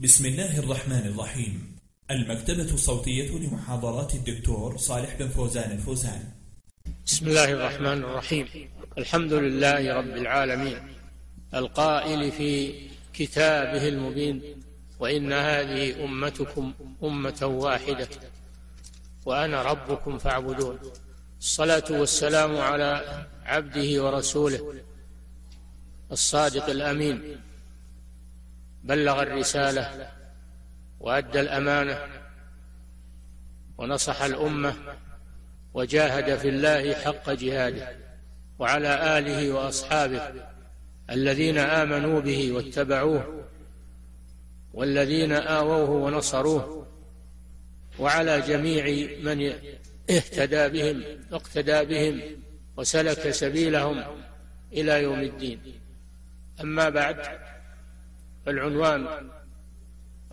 بسم الله الرحمن الرحيم. المكتبة الصوتية لمحاضرات الدكتور صالح بن فوزان الفوزان. بسم الله الرحمن الرحيم. الحمد لله رب العالمين. القائل في كتابه المبين وإن هذه أمتكم أمة واحدة وأنا ربكم فاعبدون. الصلاة والسلام على عبده ورسوله الصادق الأمين. بلغ الرسالة وأدى الأمانة ونصح الأمة وجاهد في الله حق جهاده وعلى آله وأصحابه الذين آمنوا به واتبعوه والذين آووه ونصروه وعلى جميع من اهتدى بهم واقتدى بهم وسلك سبيلهم إلى يوم الدين. أما بعد فالعنوان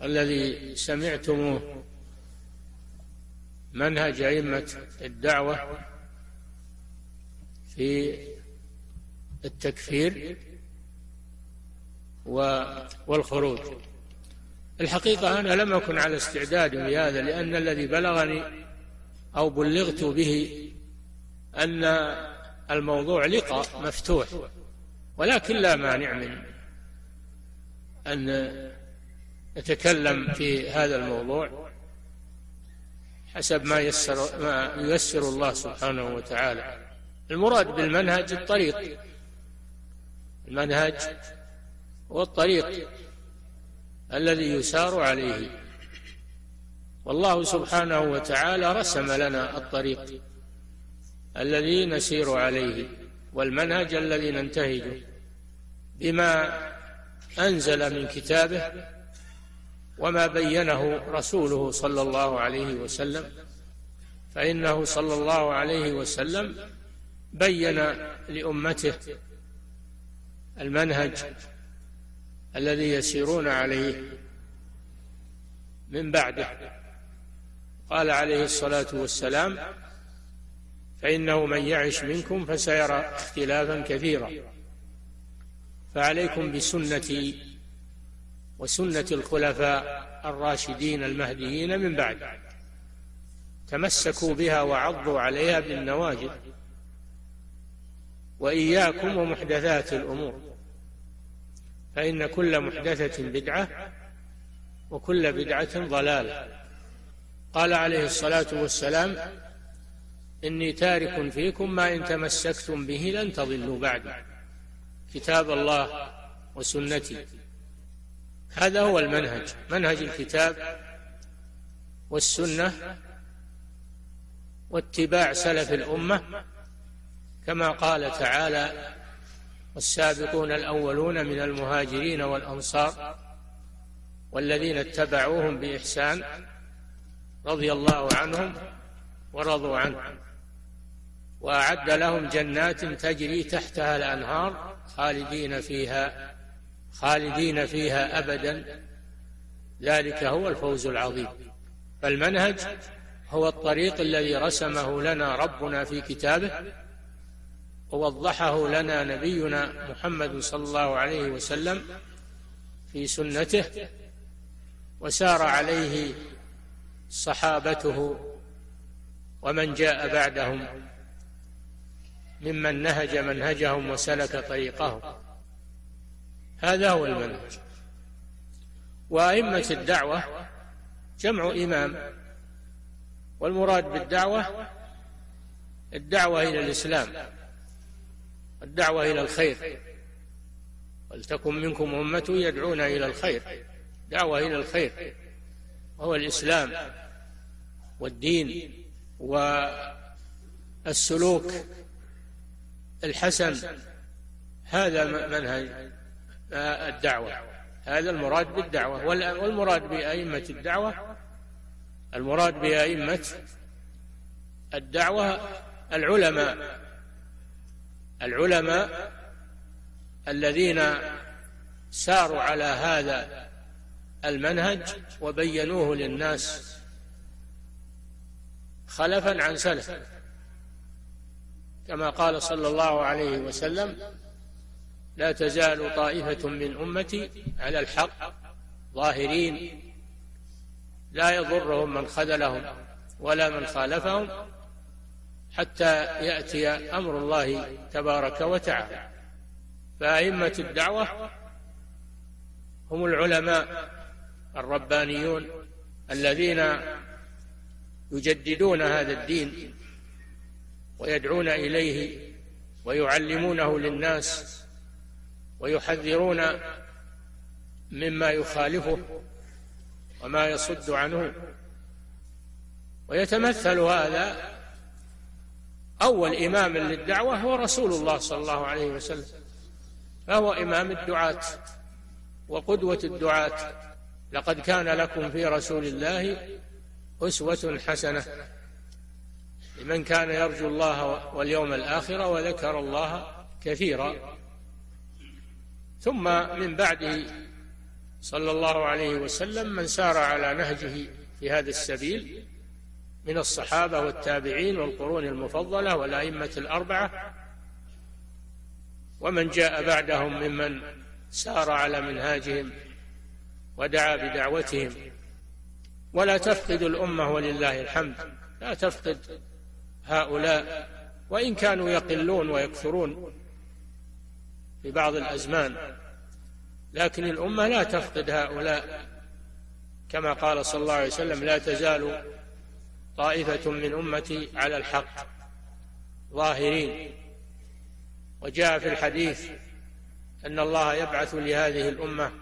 الذي سمعتموه. منهج أئمة الدعوة في التكفير والخروج. الحقيقة أنا لم أكن على استعداد بهذا لأن الذي بلغني أو بلغت به أن الموضوع لقاء مفتوح ولكن لا مانع من أن نتكلم في هذا الموضوع حسب ما يسر ما ييسر الله سبحانه وتعالى. المراد بالمنهج الطريق. المنهج هو الطريق الذي يسار عليه. والله سبحانه وتعالى رسم لنا الطريق الذي نسير عليه والمنهج الذي ننتهجه بما أنزل من كتابه وما بينه رسوله صلى الله عليه وسلم فإنه صلى الله عليه وسلم بين لأمته المنهج الذي يسيرون عليه من بعده. قال عليه الصلاة والسلام فإنه من يعش منكم فسيرى اختلافا كثيرا. فعليكم بسنتي وسنة الخلفاء الراشدين المهديين من بعد. تمسكوا بها وعضوا عليها بالنواجذ وإياكم ومحدثات الأمور. فإن كل محدثة بدعة وكل بدعة ضلالة. قال عليه الصلاة والسلام إني تارك فيكم ما إن تمسكتم به لن تضلوا بعد. كتاب الله وسنتي. هذا هو المنهج. منهج الكتاب والسنة واتباع سلف الأمة كما قال تعالى والسابقون الأولون من المهاجرين والأنصار والذين اتبعوهم بإحسان رضي الله عنهم ورضوا عنه. وأعد لهم جنات تجري تحتها الأنهار خالدين فيها خالدين فيها أبدا. ذلك هو الفوز العظيم. فالمنهج هو الطريق الذي رسمه لنا ربنا في كتابه ووضحه لنا نبينا محمد صلى الله عليه وسلم في سنته وسار عليه صحابته ومن جاء بعدهم ممن نهج منهجهم وسلك طريقهم. هذا هو المنهج. وأئمة الدعوة جمع إمام والمراد بالدعوة الدعوة إلى الإسلام الدعوة إلى الخير. ولتكن منكم أمة يدعون إلى الخير دعوة إلى الخير وهو الإسلام والدين والسلوك الحسن هذا منهج الدعوة. هذا المراد بالدعوة. والمراد بأئمة الدعوة المراد بأئمة الدعوة العلماء. العلماء الذين ساروا على هذا المنهج وبينوه للناس خلفا عن سلف. كما قال صلى الله عليه وسلم لا تزال طائفة من أمتي على الحق ظاهرين لا يضرهم من خذلهم ولا من خالفهم حتى يأتي أمر الله تبارك وتعالى. فأئمة الدعوة هم العلماء الربانيون الذين يجددون هذا الدين ويدعون إليه ويعلمونه للناس ويحذرون مما يخالفه وما يصد عنه. ويتمثل هذا أول إمام للدعوة هو رسول الله صلى الله عليه وسلم فهو إمام الدعاة وقدوة الدعاة. لقد كان لكم في رسول الله أسوة حسنة. لمن كان يرجو الله واليوم الآخر وذكر الله كثيرا. ثم من بعده صلى الله عليه وسلم من سار على نهجه في هذا السبيل من الصحابة والتابعين والقرون المفضلة والأئمة الأربعة. ومن جاء بعدهم ممن سار على منهاجهم ودعا بدعوتهم. ولا تفقد الأمة ولله الحمد. لا تفقد هؤلاء وإن كانوا يقلون ويكثرون في بعض الأزمان. لكن الأمة لا تفقد هؤلاء. كما قال صلى الله عليه وسلم لا تزال طائفة من أمتي على الحق ظاهرين. وجاء في الحديث أن الله يبعث لهذه الأمة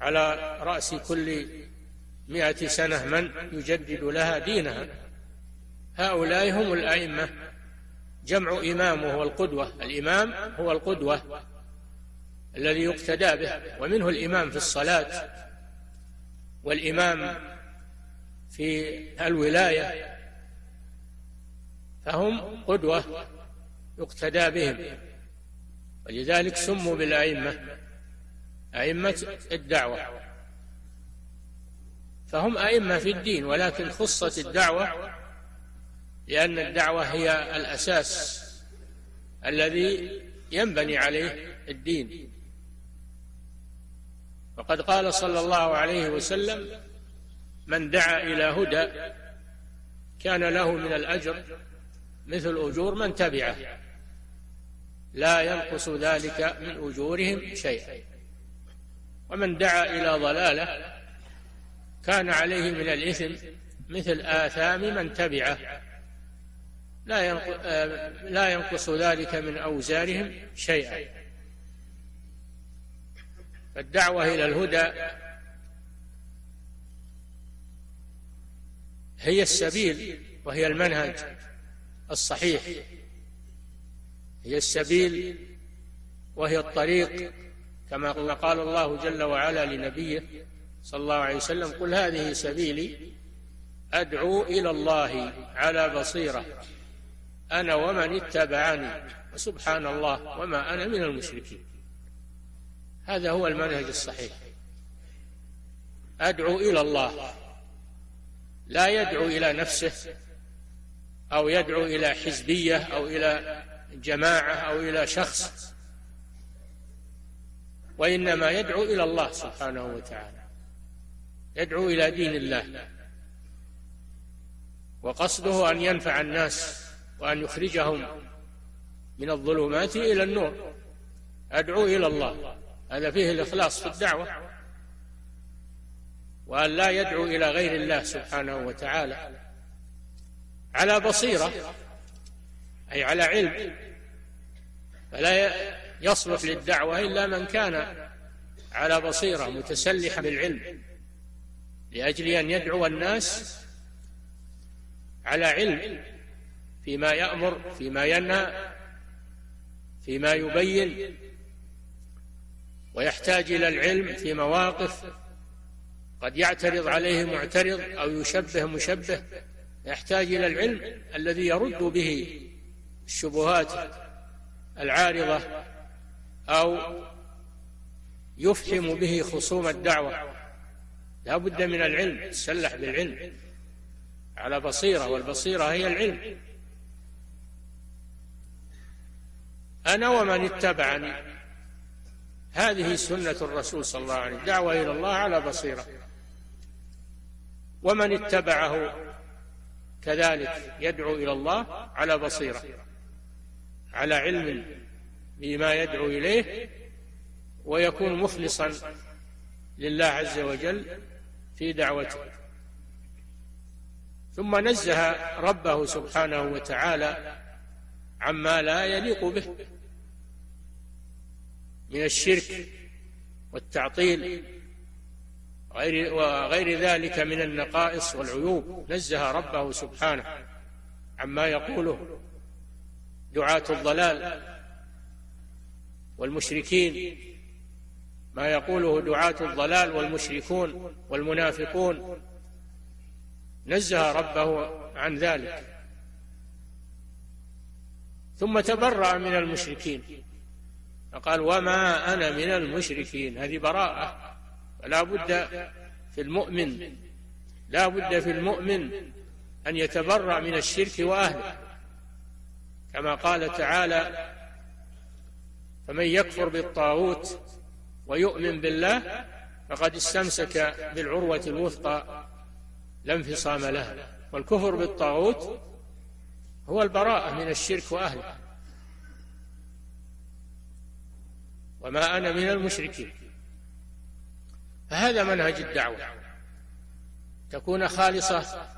على رأس كل مئة سنة من يجدد لها دينها. هؤلاء هم الأئمة. جمع إمام وهو القدوة. الإمام هو القدوة الذي يقتدى به ومنه الإمام في الصلاة والإمام في الولاية. فهم قدوة يقتدى بهم. ولذلك سموا بالأئمة أئمة الدعوة. فهم أئمة في الدين ولكن خصت الدعوة لأن الدعوة هي الأساس الذي ينبني عليه الدين. وقد قال صلى الله عليه وسلم من دعا إلى هدى كان له من الأجر مثل أجور من تبعه لا ينقص ذلك من أجورهم شيئا. ومن دعا إلى ضلالة كان عليه من الإثم مثل آثام من تبعه. لا لا ينقص ذلك من أوزارهم شيئا. فالدعوة إلى الهدى هي السبيل وهي المنهج الصحيح. هي السبيل وهي الطريق كما قال الله جل وعلا لنبيه صلى الله عليه وسلم قل هذه سبيلي أدعو إلى الله على بصيرة. أنا ومن اتبعني وسبحان الله وما أنا من المشركين. هذا هو المنهج الصحيح. أدعو إلى الله. لا يدعو إلى نفسه أو يدعو إلى حزبية أو إلى جماعة أو إلى شخص. وإنما يدعو إلى الله سبحانه وتعالى. يدعو إلى دين الله. وقصده أن ينفع الناس. وأن يخرجهم من الظلمات إلى النور. أدعو إلى الله. هذا فيه الإخلاص في الدعوة. وأن لا يدعو إلى غير الله سبحانه وتعالى. على بصيرة أي على علم. فلا يصلح للدعوة إلا من كان على بصيرة متسلحة بالعلم. لأجل أن يدعو الناس على علم. فيما يأمر فيما ينهى فيما يبين ويحتاج إلى العلم في مواقف قد يعترض عليه معترض أو يشبه مشبه يحتاج إلى العلم الذي يرد به الشبهات العارضة أو يفهم به خصوم الدعوة. لا بد من العلم تسلح بالعلم. على بصيرة والبصيرة هي العلم. أنا ومن اتبعني. هذه سنة الرسول صلى الله عليه وسلم. دعوة إلى الله على بصيرة. ومن اتبعه كذلك يدعو إلى الله على بصيرة. على علم بما يدعو إليه ويكون مخلصا لله عز وجل في دعوته. ثم نزه ربه سبحانه وتعالى عما لا يليق به. من الشرك والتعطيل وغير, ذلك من النقائص والعيوب. نزه ربه سبحانه عما يقوله دعاة الضلال والمشركين. ما يقوله دعاة الضلال والمشركون والمنافقون. نزه ربه عن ذلك. ثم تبرأ من المشركين. فقال وما أنا من المشركين. هذه براءة. فلا بد في المؤمن لا بد في المؤمن أن يتبرأ من الشرك وأهله. كما قال تعالى فمن يكفر بالطاغوت ويؤمن بالله فقد استمسك بالعروة الوثقى لا انفصام لها والكفر بالطاغوت هو البراءة من الشرك وأهله. وما أنا من المشركين. فهذا منهج الدعوة. تكون خالصة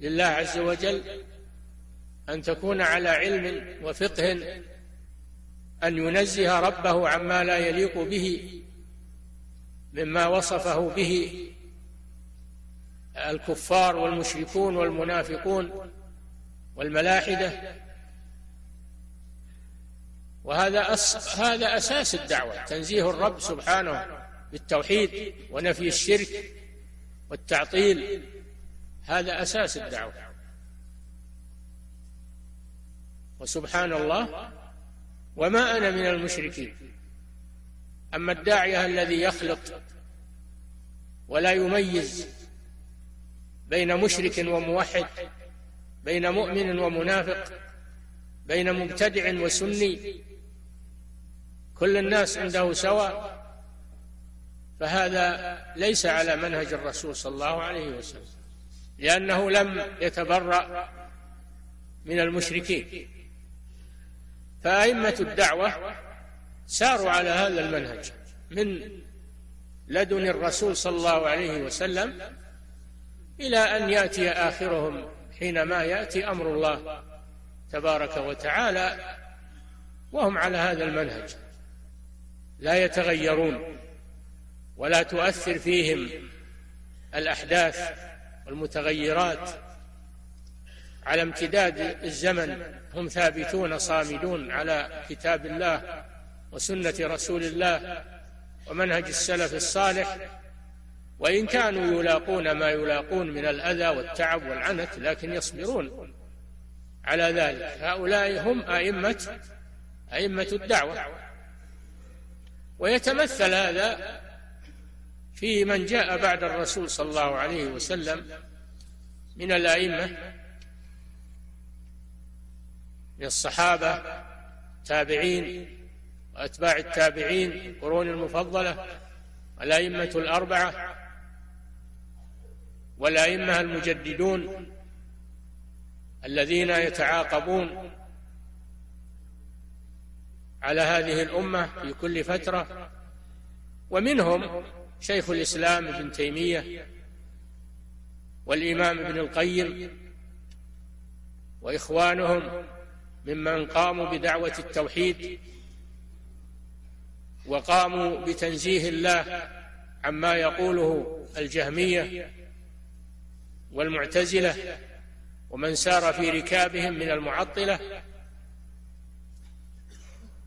لله عز وجل أن تكون على علم وفقه أن ينزه ربه عما لا يليق به مما وصفه به الكفار والمشركون والمنافقون والملاحدة. وهذا أس هذا أساس الدعوة تنزيه الرب سبحانه بالتوحيد ونفي الشرك والتعطيل. هذا أساس الدعوة. وسبحان الله وما أنا من المشركين. أما الداعية الذي يخلط ولا يميز بين مشرك وموحد بين مؤمن ومنافق بين مبتدع وسني كل الناس عنده سواء فهذا ليس على منهج الرسول صلى الله عليه وسلم لأنه لم يتبرأ من المشركين. فأئمة الدعوة ساروا على هذا المنهج من لدن الرسول صلى الله عليه وسلم إلى أن يأتي آخرهم حينما يأتي أمر الله تبارك وتعالى وهم على هذا المنهج. لا يتغيرون ولا تؤثر فيهم الأحداث والمتغيرات. على امتداد الزمن هم ثابتون صامدون على كتاب الله وسنة رسول الله ومنهج السلف الصالح. وإن كانوا يلاقون ما يلاقون من الأذى والتعب والعنت لكن يصبرون على ذلك. هؤلاء هم أئمة أئمة الدعوة. ويتمثل هذا في من جاء بعد الرسول صلى الله عليه وسلم من الأئمة من الصحابة تابعين وأتباع التابعين القرون المفضلة الأئمة الأربعة والأئمة المجددون الذين يتعاقبون على هذه الأمة في كل فترة. ومنهم شيخ الإسلام ابن تيمية والإمام ابن القيم وإخوانهم ممن قاموا بدعوة التوحيد وقاموا بتنزيه الله عما يقوله الجهمية والمعتزلة ومن سار في ركابهم من المعطلة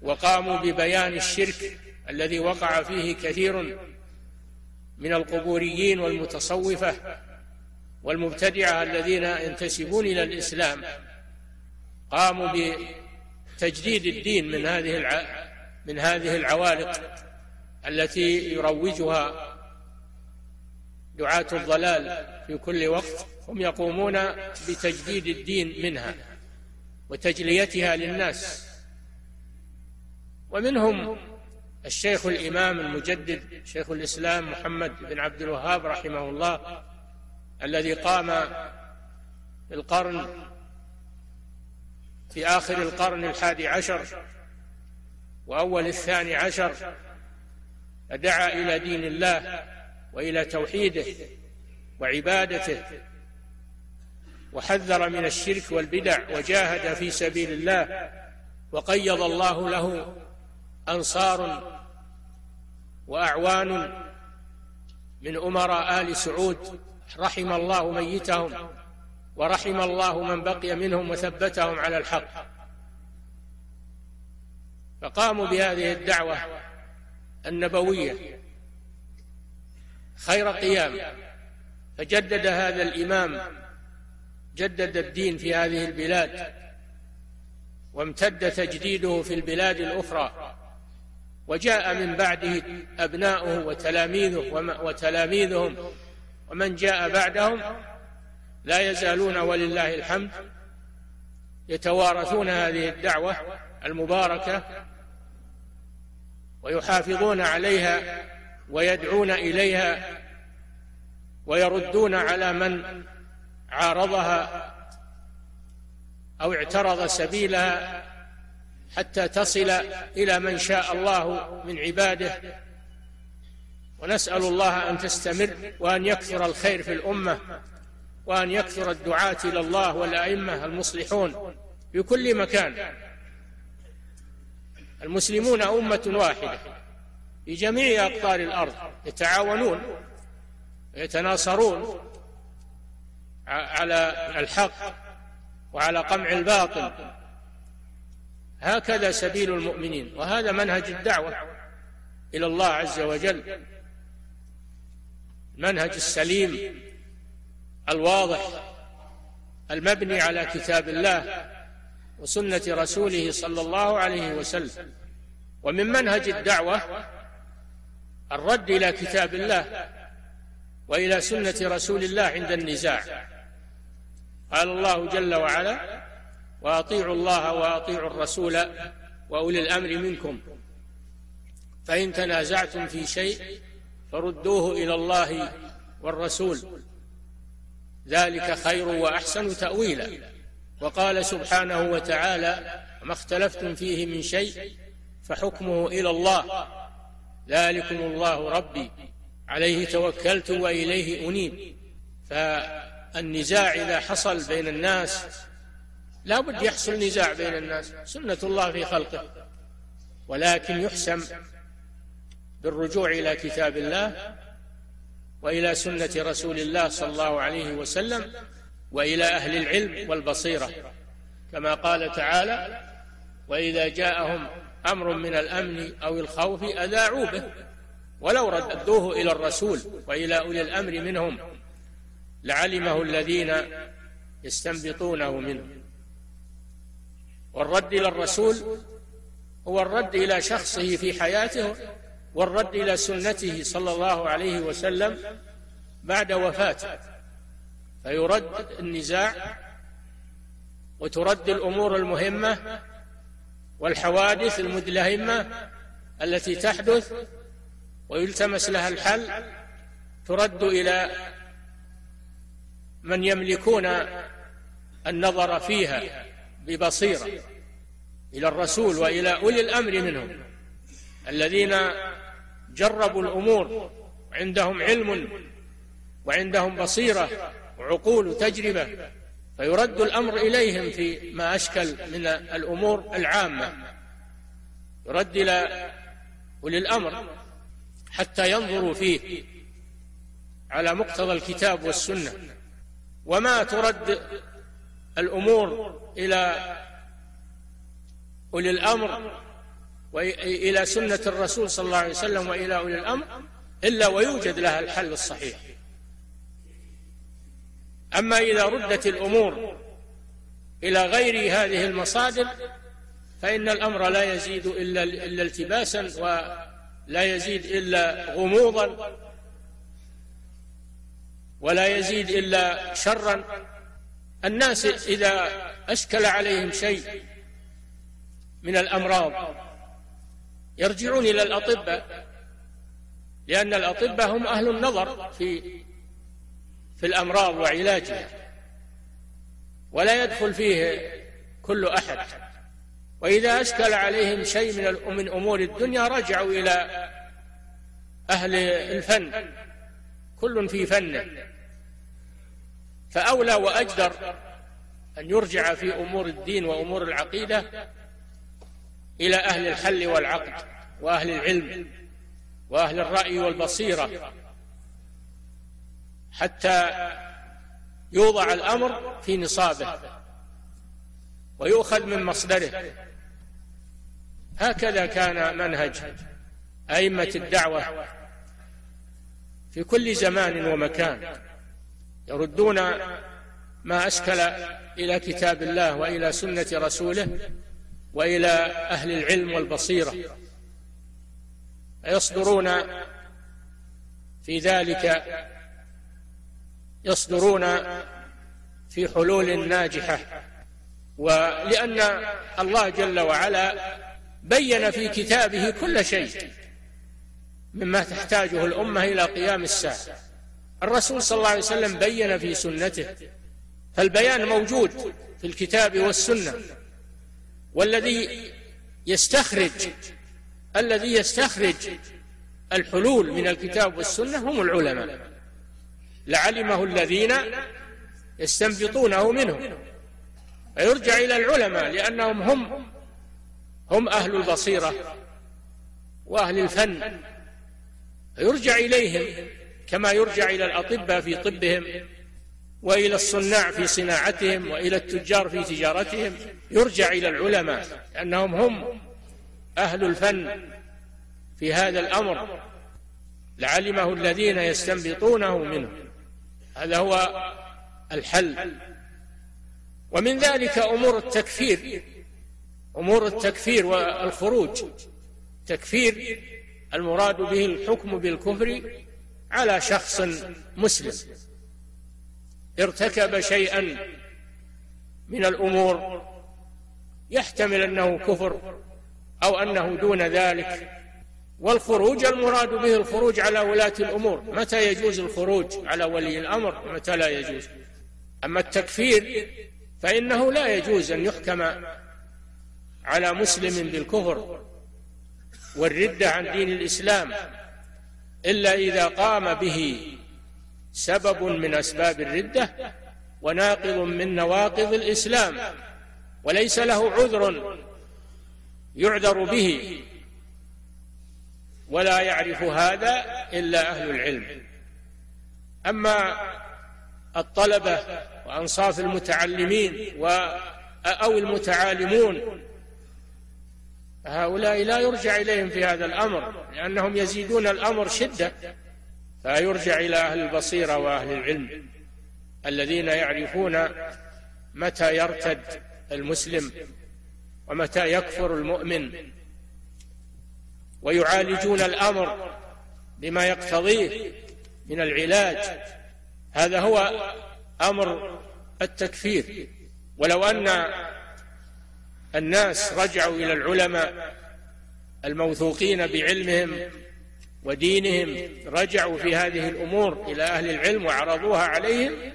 وقاموا ببيان الشرك الذي وقع فيه كثير من القبوريين والمتصوفة والمبتدعة الذين ينتسبون إلى الإسلام. قاموا بتجديد الدين من هذه من هذه العوالق التي يروجها دعاة الضلال في كل وقت. هم يقومون بتجديد الدين منها وتجليتها للناس. ومنهم الشيخ الإمام المجدد شيخ الإسلام محمد بن عبد الوهاب رحمه الله الذي قام في القرن في آخر القرن الحادي عشر وأول الثاني عشر فدعا إلى دين الله وإلى توحيده وعبادته وحذر من الشرك والبدع وجاهد في سبيل الله وقيض الله له أنصار وأعوان من أمراء آل سعود رحم الله ميتهم ورحم الله من بقي منهم وثبتهم على الحق. فقاموا بهذه الدعوة النبوية خير قيام. فجدد هذا الإمام جدد الدين في هذه البلاد وامتد تجديده في البلاد الأخرى. وجاء من بعده أبناؤه وتلاميذه وتلاميذهم. ومن جاء بعدهم لا يزالون ولله الحمد يتوارثون هذه الدعوة المباركة ويحافظون عليها ويدعون إليها ويردون على من عارضها أو اعترض سبيلها حتى تصل إلى من شاء الله من عباده. ونسأل الله أن تستمر وأن يكثر الخير في الأمة وأن يكثر الدعاة إلى الله والأئمة المصلحون في كل مكان. المسلمون أمة واحدة في جميع أقطار الأرض يتعاونون ويتناصرون على الحق وعلى قمع الباطل هكذا سبيل المؤمنين. وهذا منهج الدعوة إلى الله عز وجل. المنهج السليم الواضح المبني على كتاب الله وسنة رسوله صلى الله عليه وسلم. ومن منهج الدعوة الرد إلى كتاب الله وإلى سنة رسول الله عند النزاع. قال الله جل وعلا وأطيعوا الله وأطيعوا الرسول وأولي الأمر منكم. فإن تنازعتم في شيء فردوه إلى الله والرسول. ذلك خير وأحسن تأويلا. وقال سبحانه وتعالى ما اختلفتم فيه من شيء فحكمه إلى الله. ذلكم الله ربي. عليه توكلت وإليه أنيب. فالنزاع إذا حصل بين الناس لا بد يحصل نزاع بين الناس. سنة الله في خلقه. ولكن يحسم بالرجوع إلى كتاب الله وإلى سنة رسول الله صلى الله عليه وسلم وإلى أهل العلم والبصيرة. كما قال تعالى وإذا جاءهم أمر من الأمن أو الخوف أذاعوا به. ولو ردوه إلى الرسول وإلى أولي الأمر منهم لعلمه الذين يستنبطونه منه. والرد إلى الرسول هو الرد إلى شخصه في حياته والرد إلى سنته صلى الله عليه وسلم بعد وفاته. فيرد النزاع وترد الأمور المهمة والحوادث المدلهمة التي تحدث ويلتمس لها الحل. ترد إلى من يملكون النظر فيها. ببصيرة إلى الرسول وإلى أولي الأمر منهم الذين جربوا الأمور عندهم علم وعندهم بصيرة وعقول وتجربة فيرد الأمر إليهم في ما أشكل من الأمور العامة يرد إلى أولي الأمر حتى ينظروا فيه على مقتضى الكتاب والسنة وما ترد الأمور إلى أولي الأمر وإلى سنة الرسول صلى الله عليه وسلم وإلى أولي الأمر إلا ويوجد لها الحل الصحيح. أما إذا ردت الأمور إلى غير هذه المصادر فإن الأمر لا يزيد إلا, إلا التباسا ولا يزيد إلا غموضا ولا يزيد إلا شرا الناس إذا أشكل عليهم شيء من الأمراض يرجعون إلى الأطباء لأن الأطباء هم أهل النظر في في الأمراض وعلاجها ولا يدخل فيه كل أحد. وإذا أشكل عليهم شيء من من أمور الدنيا رجعوا إلى أهل الفن. كل في فنه. فأولى وأجدر أن يرجع في أمور الدين وأمور العقيدة إلى أهل الحل والعقد وأهل العلم وأهل الرأي والبصيرة حتى يوضع الأمر في نصابه ويؤخذ من مصدره. هكذا كان منهج أئمة الدعوة في كل زمان ومكان. يردون ما أشكل إلى كتاب الله وإلى سنة رسوله وإلى أهل العلم والبصيرة. يصدرون في ذلك يصدرون في حلول ناجحة. ولأن الله جل وعلا بين في كتابه كل شيء مما تحتاجه الأمة إلى قيام الساعة. الرسول صلى الله عليه وسلم بين في سنته. فالبيان موجود في الكتاب والسنة. والذي يستخرج الذي يستخرج الحلول من الكتاب والسنة هم العلماء. لعلمه الذين يستنبطونه منهم. فيرجع إلى العلماء لأنهم هم هم أهل البصيرة وأهل الفن. يرجع إليهم كما يرجع إلى الأطباء في طبهم وإلى الصناع في صناعتهم وإلى التجار في تجارتهم يرجع إلى العلماء لأنهم هم أهل الفن في هذا الأمر. لعلمه الذين يستنبطونه منه. هذا هو الحل. ومن ذلك أمور التكفير أمور التكفير والخروج. تكفير المراد به الحكم بالكفر على شخص مسلم. ارتكب شيئا من الأمور يحتمل أنه كفر أو أنه دون ذلك. والخروج المراد به الخروج على ولاة الأمور. متى يجوز الخروج على ولي الأمر؟ ومتى لا يجوز؟ أما التكفير فإنه لا يجوز أن يحكم على مسلم بالكفر والرده عن دين الإسلام. إلا إذا قام به سبب من أسباب الردة وناقض من نواقض الإسلام وليس له عذر يعذر به. ولا يعرف هذا إلا أهل العلم. أما الطلبة وأنصاف المتعلمين و أو المتعالمون هؤلاء لا يرجع إليهم في هذا الأمر لأنهم يزيدون الأمر شدة. فيرجع إلى أهل البصيرة وأهل العلم الذين يعرفون متى يرتد المسلم ومتى يكفر المؤمن ويعالجون الأمر بما يقتضيه من العلاج. هذا هو أمر التكفير. ولو أن الناس رجعوا إلى العلماء الموثوقين بعلمهم ودينهم رجعوا في هذه الأمور إلى أهل العلم وعرضوها عليهم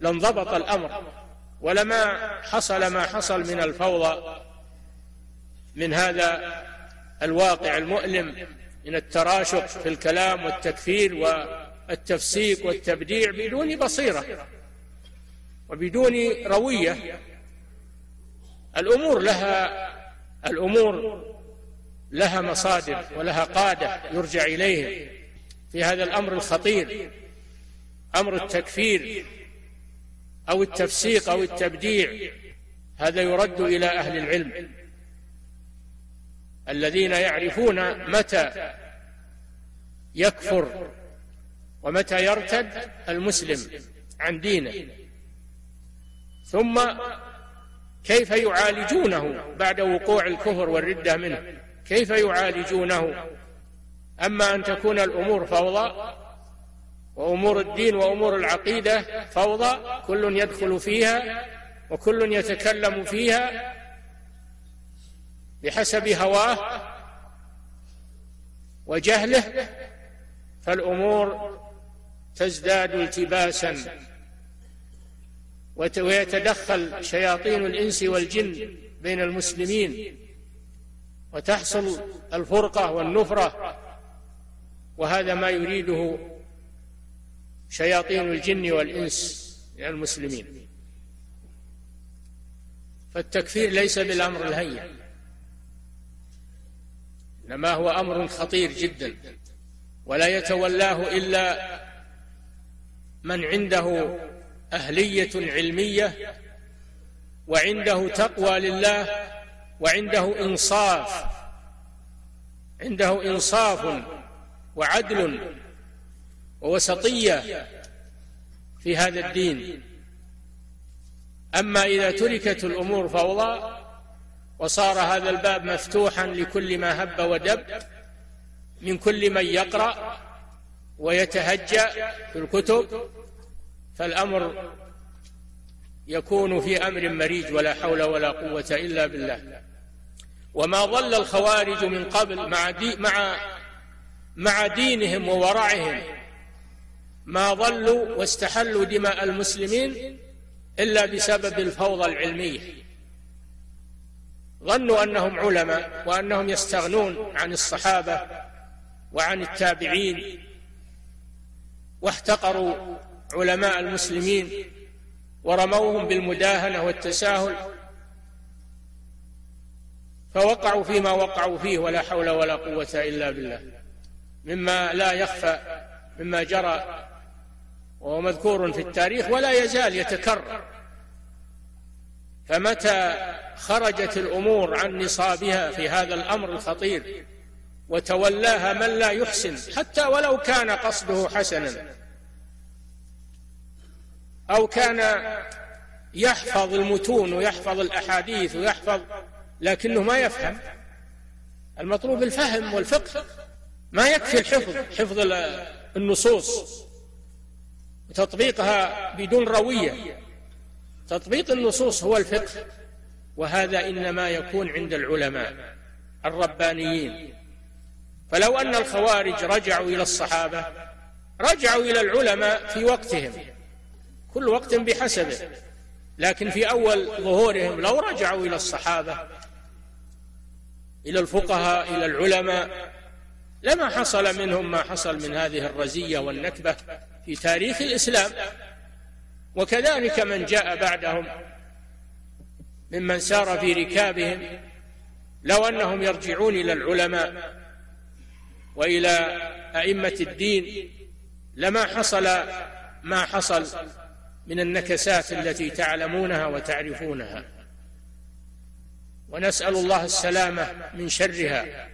لانضبط الأمر. ولما حصل ما حصل من الفوضى من هذا الواقع المؤلم من التراشق في الكلام والتكفير والتفسيق والتبديع بدون بصيرة وبدون روية الأمور لها الأمور لها مصادر ولها قادة يرجع إليهم في هذا الأمر الخطير أمر التكفير أو التفسيق أو التبديع هذا يرد إلى أهل العلم. الذين يعرفون متى يكفر ومتى يرتد المسلم عن دينه. ثم كيف يعالجونه بعد وقوع الكفر والردة منه؟ كيف يعالجونه؟ أما أن تكون الأمور فوضى وأمور الدين وأمور العقيدة فوضى كل يدخل فيها وكل يتكلم فيها بحسب هواه وجهله فالأمور تزداد التباسا. ويتدخل شياطين الإنس والجن بين المسلمين. وتحصل الفرقة والنفرة. وهذا ما يريده شياطين الجن والإنس المسلمين. فالتكفير ليس بالأمر الهين. إنما هو أمر خطير جدا. ولا يتولاه إلا من عنده أهلية علمية وعنده تقوى لله وعنده إنصاف. عنده إنصاف وعدل ووسطية في هذا الدين. أما إذا تركت الأمور فوضى وصار هذا الباب مفتوحا لكل ما هب ودب من كل من يقرأ ويتهجأ في الكتب فالأمر يكون في أمر مريج ولا حول ولا قوة إلا بالله. وما ضل الخوارج من قبل مع دي مع مع دينهم وورعهم ما ضلوا واستحلوا دماء المسلمين إلا بسبب الفوضى العلمية. ظنوا أنهم علماء وأنهم يستغنون عن الصحابة وعن التابعين واحتقروا علماء المسلمين ورموهم بالمداهنة والتساهل فوقعوا فيما وقعوا فيه ولا حول ولا قوة إلا بالله. مما لا يخفى مما جرى وهو مذكور في التاريخ ولا يزال يتكرر. فمتى خرجت الأمور عن نصابها في هذا الأمر الخطير وتولاها من لا يحسن حتى ولو كان قصده حسنا. أو كان يحفظ المتون ويحفظ الأحاديث ويحفظ لكنه ما يفهم. المطلوب الفهم والفقه. ما يكفي الحفظ حفظ النصوص. وتطبيقها بدون روية. تطبيق النصوص هو الفقه وهذا إنما يكون عند العلماء الربانيين. فلو أن الخوارج رجعوا إلى الصحابة رجعوا إلى العلماء في وقتهم. كل وقت بحسبه. لكن في أول ظهورهم لو رجعوا إلى الصحابة إلى الفقهاء إلى العلماء لما حصل منهم ما حصل من هذه الرزية والنكبة في تاريخ الإسلام. وكذلك من جاء بعدهم ممن سار في ركابهم لو أنهم يرجعون إلى العلماء وإلى أئمة الدين لما حصل ما حصل من النكسات التي تعلمونها وتعرفونها. ونسأل الله السلامة من شرها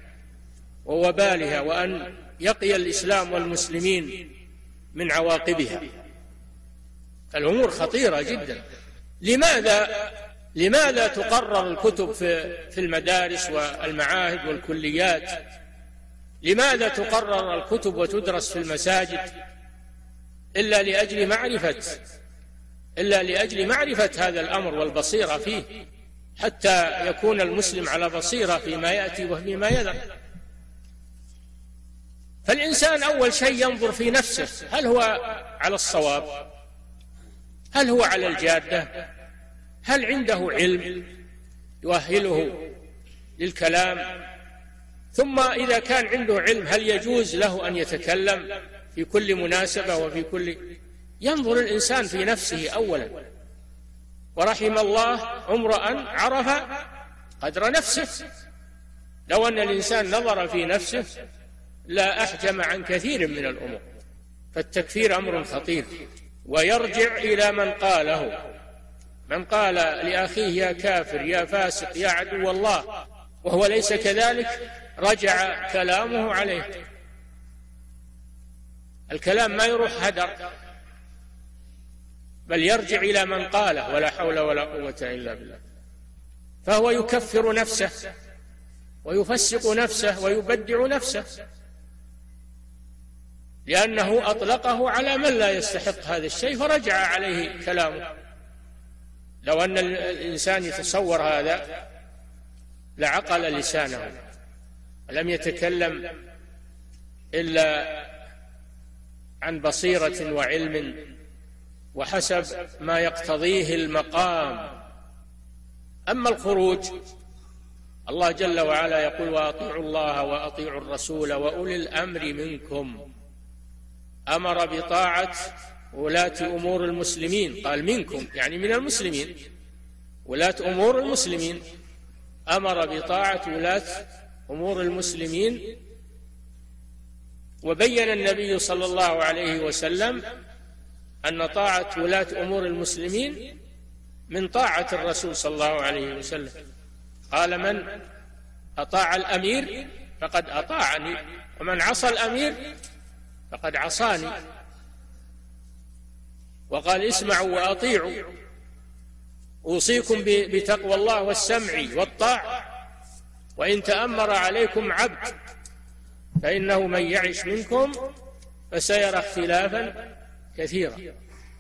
ووبالها وأن يقي الإسلام والمسلمين من عواقبها. الأمور خطيرة جدا. لماذا لماذا تقرر الكتب في المدارس والمعاهد والكليات؟ لماذا تقرر الكتب وتدرس في المساجد إلا لأجل معرفة إلا لأجل معرفة هذا الأمر والبصيرة فيه حتى يكون المسلم على بصيرة فيما يأتي وفيما يذر. فالإنسان أول شيء ينظر في نفسه هل هو على الصواب؟ هل هو على الجادة؟ هل عنده علم يؤهله للكلام؟ ثم إذا كان عنده علم هل يجوز له أن يتكلم في كل مناسبة وفي كل ينظر الإنسان في نفسه أولا. ورحم الله امرأ عرف قدر نفسه. لو أن الإنسان نظر في نفسه لا أحجم عن كثير من الأمور. فالتكفير أمر خطير. ويرجع إلى من قاله. من قال لأخيه يا كافر يا فاسق يا عدو الله. وهو ليس كذلك رجع كلامه عليه. الكلام ما يروح هدر. بل يرجع إلى من قاله ولا حول ولا قوة إلا بالله. فهو يكفر نفسه ويفسق نفسه ويبدع نفسه لأنه أطلقه على من لا يستحق هذا الشيء فرجع عليه كلامه. لو أن الإنسان يتصور هذا لعقل لسانه. ولم يتكلم إلا عن بصيرة وعلم وحسب ما يقتضيه المقام. أما الخروج الله جل وعلا يقول وأطيعوا الله وأطيعوا الرسول وأولي الأمر منكم. أمر بطاعة ولاة أمور المسلمين. قال منكم يعني من المسلمين. ولاة أمور المسلمين. أمر بطاعة ولاة أمور المسلمين. وبين النبي صلى الله عليه وسلم أن طاعة ولاة أمور المسلمين من طاعة الرسول صلى الله عليه وسلم. قال من؟ أطاع الأمير فقد أطاعني ومن عصى الأمير فقد عصاني. وقال اسمعوا وأطيعوا. أوصيكم بتقوى الله والسمع والطاعة. وإن تأمر عليكم عبد فإنه من يعش منكم فسيرى اختلافا كثيرا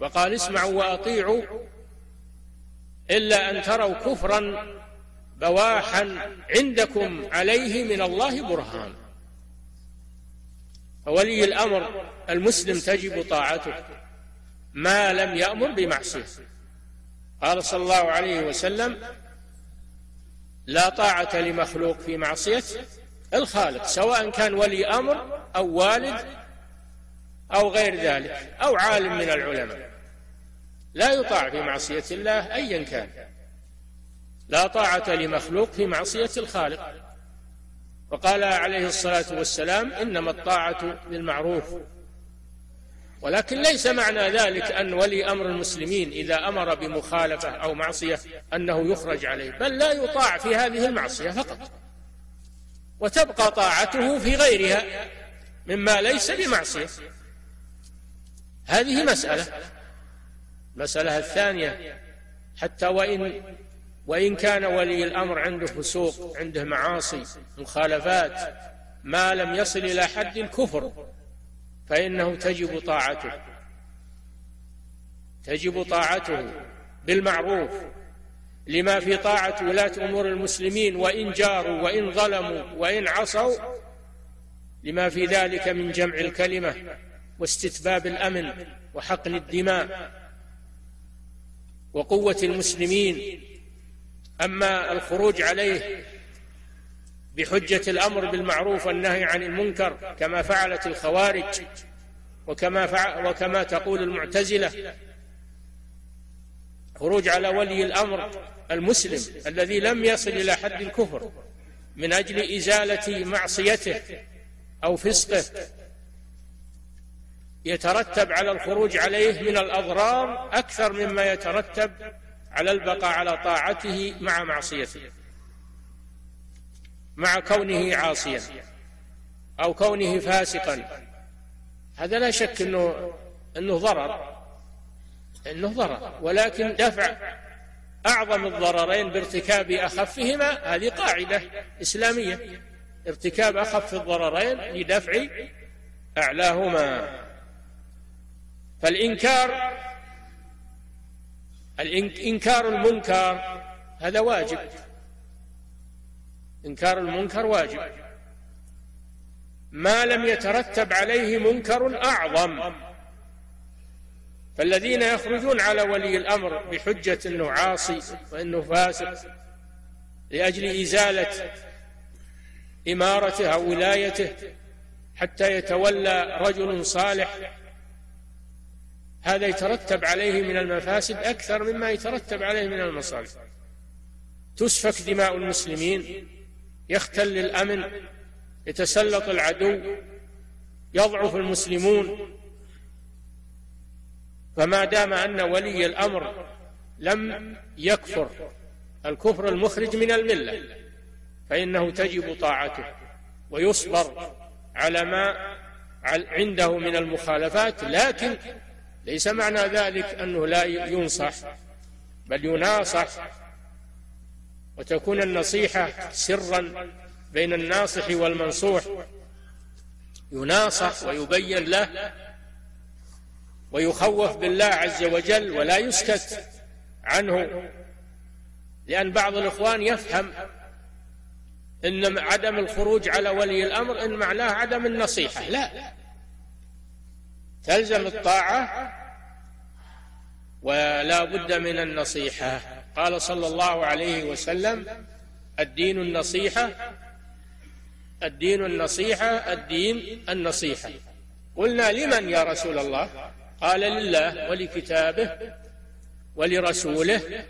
وقال اسمعوا وأطيعوا إلا أن تروا كفرا بواحا عندكم عليه من الله برهان. فولي الأمر المسلم تجب طاعته ما لم يأمر بمعصية. قال صلى الله عليه وسلم لا طاعة لمخلوق في معصية الخالق سواء كان ولي أمر أو والد أو غير ذلك أو عالم من العلماء. لا يطاع في معصية الله أيا كان. لا طاعة لمخلوق في معصية الخالق. وقال عليه الصلاة والسلام إنما الطاعة بالمعروف. ولكن ليس معنى ذلك أن ولي أمر المسلمين إذا أمر بمخالفة أو معصية أنه يخرج عليه بل لا يطاع في هذه المعصية فقط. وتبقى طاعته في غيرها مما ليس بمعصية. هذه مسألة. المسألة الثانية حتى وإن وإن كان ولي الأمر عنده فسوق عنده معاصي مخالفات ما لم يصل إلى حد الكفر فإنه تجب طاعته. تجب طاعته بالمعروف لما في طاعة ولاة أمور المسلمين وإن جاروا وإن ظلموا وإن عصوا لما في ذلك من جمع الكلمة. واستتباب الأمن وحقن الدماء وقوة المسلمين. أما الخروج عليه بحجة الأمر بالمعروف والنهي عن المنكر كما فعلت الخوارج وكما وكما تقول المعتزلة خروج على ولي الأمر المسلم الذي لم يصل إلى حد الكفر من أجل إزالة معصيته أو فسقه يترتب على الخروج عليه من الأضرار أكثر مما يترتب على البقاء على طاعته مع معصيته مع كونه عاصيا أو كونه فاسقا. هذا لا شك أنه أنه ضرر أنه ضرر. ولكن دفع أعظم الضررين بارتكاب أخفهما هذه قاعدة إسلامية ارتكاب أخف الضررين لدفع أعلاهما. فالإنكار إنكار المنكر هذا واجب. إنكار المنكر واجب. ما لم يترتب عليه منكر أعظم. فالذين يخرجون على ولي الأمر بحجة أنه عاصي وأنه فاسق لأجل إزالة إمارته أو ولايته حتى يتولى رجل صالح هذا يترتب عليه من المفاسد أكثر مما يترتب عليه من المصالح. تسفك دماء المسلمين يختل الأمن يتسلط العدو يضعف المسلمون. فما دام أن ولي الأمر لم يكفر الكفر المخرج من الملة فإنه تجب طاعته ويصبر على ما عنده من المخالفات لكن ليس معنى ذلك أنه لا ينصح بل يناصح. وتكون النصيحة سرا بين الناصح والمنصوح. يناصح ويبين له ويخوف بالله عز وجل ولا يسكت عنه. لأن بعض الإخوان يفهم إن عدم الخروج على ولي الأمر إن معناه عدم النصيحة. لا. تلزم الطاعة ولا بد من النصيحة. قال صلى الله عليه وسلم الدين النصيحة الدين النصيحة الدين النصيحة. قلنا لمن يا رسول الله؟ قال لله ولكتابه ولرسوله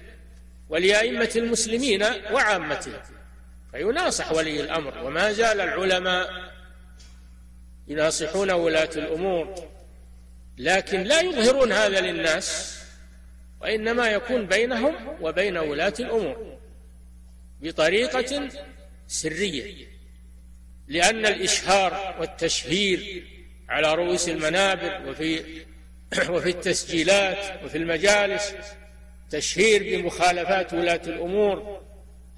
ولأئمة المسلمين وعامته. فيناصح ولي الأمر. وما زال العلماء يناصحون ولاة الأمور. لكن لا يظهرون هذا للناس وإنما يكون بينهم وبين ولاة الأمور بطريقة سرية لأن الإشهار والتشهير على رؤوس المنابر وفي وفي التسجيلات وفي المجالس تشهير بمخالفات ولاة الأمور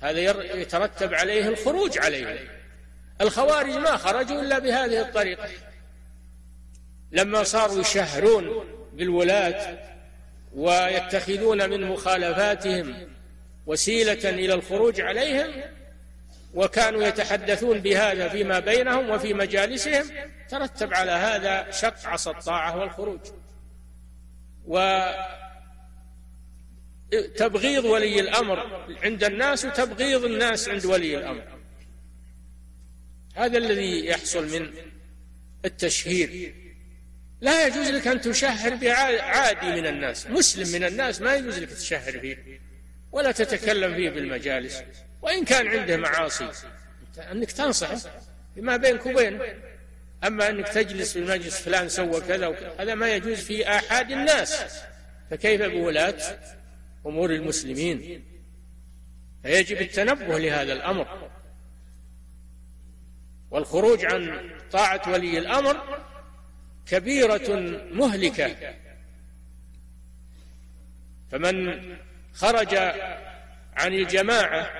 هذا يترتب عليه الخروج عليهم الخوارج ما خرجوا إلا بهذه الطريقة. لما صاروا يشهرون بالولاة ويتخذون من مخالفاتهم وسيلة إلى الخروج عليهم وكانوا يتحدثون بهذا فيما بينهم وفي مجالسهم ترتب على هذا شق عصا الطاعة والخروج. وتبغيض ولي الأمر عند الناس وتبغيض الناس عند ولي الأمر. هذا الذي يحصل من التشهير. لا يجوز لك أن تشهر بعادي من الناس. مسلم من الناس ما يجوز لك تشهر فيه ولا تتكلم فيه بالمجالس. وإن كان عنده معاصي أنك تنصحه فيما بينك وبينه. أما أنك تجلس في المجلس فلان سوى كذا هذا ما يجوز في آحاد الناس. فكيف بولاة أمور المسلمين؟ فيجب التنبه لهذا الأمر. والخروج عن طاعة ولي الأمر كبيرة مهلكة. فمن خرج عن الجماعة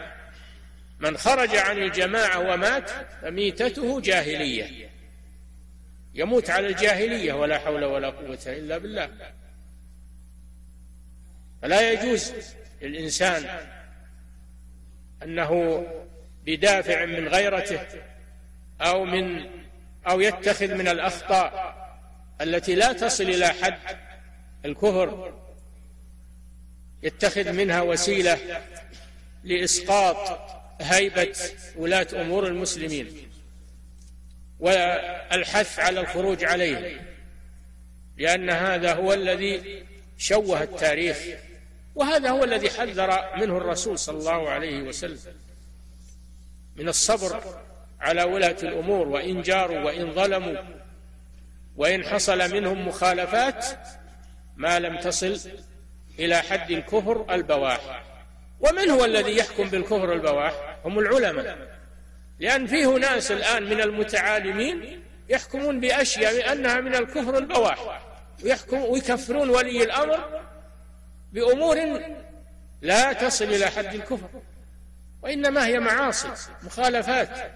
من خرج عن الجماعة ومات فميتته جاهلية. يموت على الجاهلية ولا حول ولا قوة إلا بالله. فلا يجوز للإنسان أنه بدافع من غيرته أو من أو يتخذ من الأخطاء. التي لا تصل إلى حد الكفر يتخذ منها وسيلة لإسقاط هيبة ولاة أمور المسلمين والحث على الخروج عليه لأن هذا هو الذي شوه التاريخ وهذا هو الذي حذر منه الرسول صلى الله عليه وسلم من الصبر على ولاة الأمور وإن جاروا وإن ظلموا. وإن حصل منهم مخالفات ما لم تصل إلى حد الكفر البواح. ومن هو الذي يحكم بالكفر البواح؟ هم العلماء. لأن فيه ناس الآن من المتعالمين يحكمون بأشياء أنها من الكفر البواح. ويحكم ويكفرون ولي الأمر بأمور لا تصل إلى حد الكفر. وإنما هي معاصي مخالفات.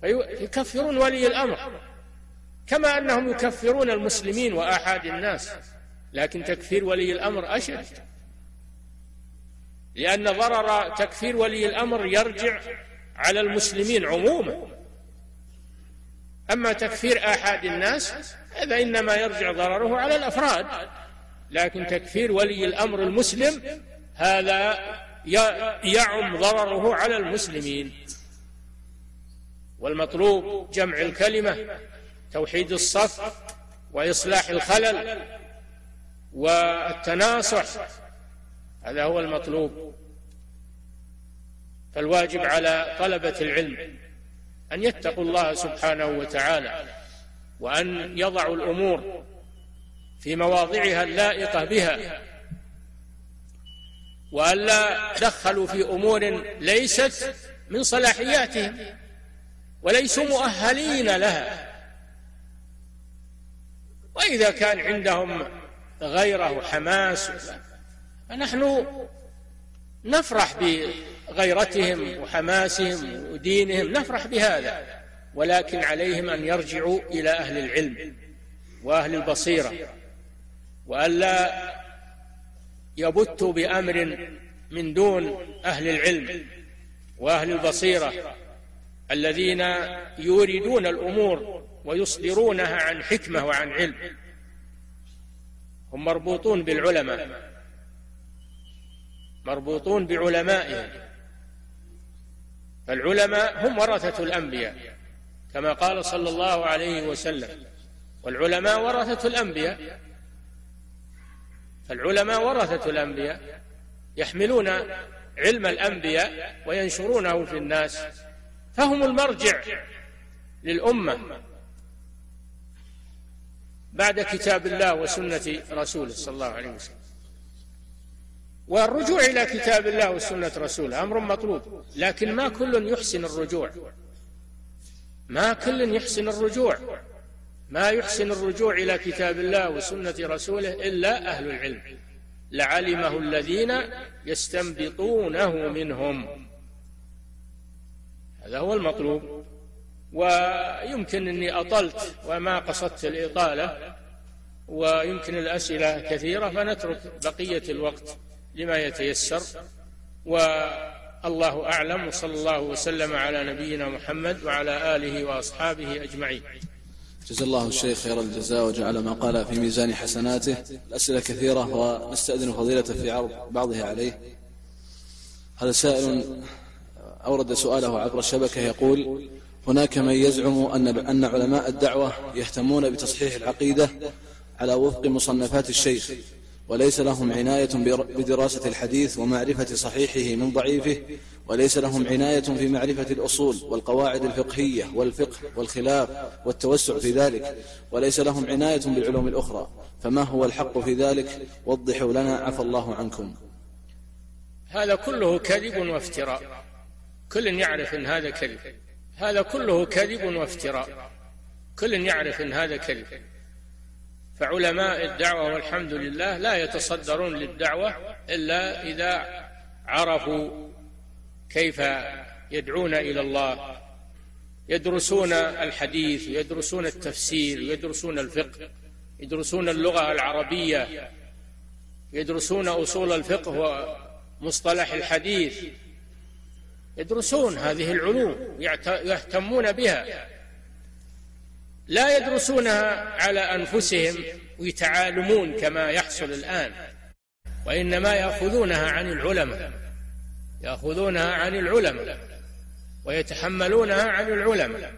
فيكفرون ولي الأمر. كما أنهم يكفرون المسلمين وآحاد الناس لكن تكفير ولي الأمر أشد. لأن ضرر تكفير ولي الأمر يرجع على المسلمين عموما. أما تكفير آحاد الناس هذا إنما يرجع ضرره على الأفراد. لكن تكفير ولي الأمر المسلم هذا يعم ضرره على المسلمين. والمطلوب جمع الكلمة توحيد الصف وإصلاح الخلل والتناصح. هذا هو المطلوب. فالواجب على طلبة العلم أن يتقوا الله سبحانه وتعالى وأن يضعوا الأمور في مواضعها اللائقة بها وألا دخلوا في أمور ليست من صلاحياتهم وليسوا مؤهلين لها. وإذا كان عندهم غيره وحماس فنحن نفرح بغيرتهم وحماسهم ودينهم نفرح بهذا ولكن عليهم أن يرجعوا إلى أهل العلم وأهل البصيرة وألا يبتوا بأمر من دون أهل العلم وأهل البصيرة الذين يوردون الأمور ويصدرونها عن حكمة وعن علم. هم مربوطون بالعلماء. مربوطون بعلمائهم. فالعلماء هم ورثة الأنبياء كما قال صلى الله عليه وسلم. والعلماء ورثة الأنبياء. فالعلماء ورثة الأنبياء يحملون علم الأنبياء وينشرونه في الناس. فهم المرجع للأمة. بعد كتاب الله وسنة رسوله صلى الله عليه وسلم. والرجوع إلى كتاب الله وسنة رسوله أمر مطلوب لكن ما كل يحسن الرجوع. ما كل يحسن الرجوع. ما يحسن الرجوع إلى كتاب الله وسنة رسوله إلا أهل العلم. لعلمه الذين يستنبطونه منهم. هذا هو المطلوب. ويمكن أني أطلت وما قصدت الإطالة ويمكن الأسئلة كثيرة فنترك بقية الوقت لما يتيسر. والله أعلم وصلى الله وسلم على نبينا محمد وعلى آله وأصحابه أجمعين. جزا الله الشيخ خير الجزاء وجعل ما قال في ميزان حسناته. الأسئلة كثيرة ونستأذن فضيلته في عرض بعضها عليه. هذا سائل أورد سؤاله عبر الشبكة يقول هناك من يزعم أن أن علماء الدعوة يهتمون بتصحيح العقيدة على وفق مصنفات الشيخ وليس لهم عناية بدراسة الحديث ومعرفة صحيحه من ضعيفه وليس لهم عناية في معرفة الأصول والقواعد الفقهية والفقه والخلاف والتوسع في ذلك وليس لهم عناية بالعلوم الأخرى. فما هو الحق في ذلك؟ وضحوا لنا عفى الله عنكم. هذا كله كذب وافتراء. كل يعرف إن هذا كذب. هذا كله كذب وافتراء. كل يعرف إن هذا كذب. فعلماء الدعوة والحمد لله لا يتصدرون للدعوة إلا إذا عرفوا كيف يدعون إلى الله. يدرسون الحديث ويدرسون التفسير ويدرسون الفقه يدرسون اللغة العربية يدرسون أصول الفقه ومصطلح الحديث. يدرسون هذه العلوم يهتمون بها. لا يدرسونها على أنفسهم ويتعالمون كما يحصل الآن وإنما يأخذونها عن العلماء يأخذونها عن العلماء ويتحملونها عن العلماء.